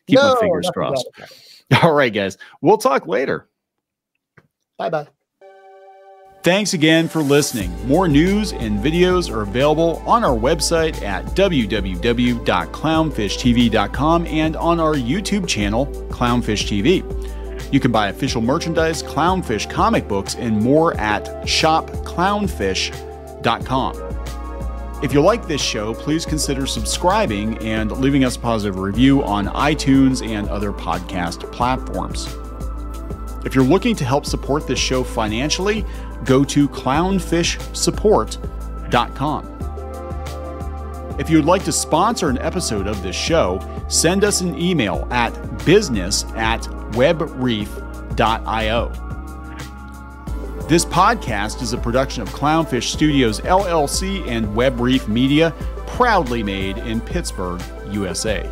keep no, my fingers crossed. All right, guys. We'll talk later. Bye bye. Thanks again for listening. More news and videos are available on our website at www.clownfishtv.com and on our YouTube channel, Clownfish TV. You can buy official merchandise, clownfish comic books, and more at shopclownfish.com. If you like this show, please consider subscribing and leaving us a positive review on iTunes and other podcast platforms. If you're looking to help support this show financially, go to clownfishsupport.com. If you'd like to sponsor an episode of this show, send us an email at business at webreef.io. This podcast is a production of Clownfish Studios LLC and Web Reef Media, proudly made in Pittsburgh, USA.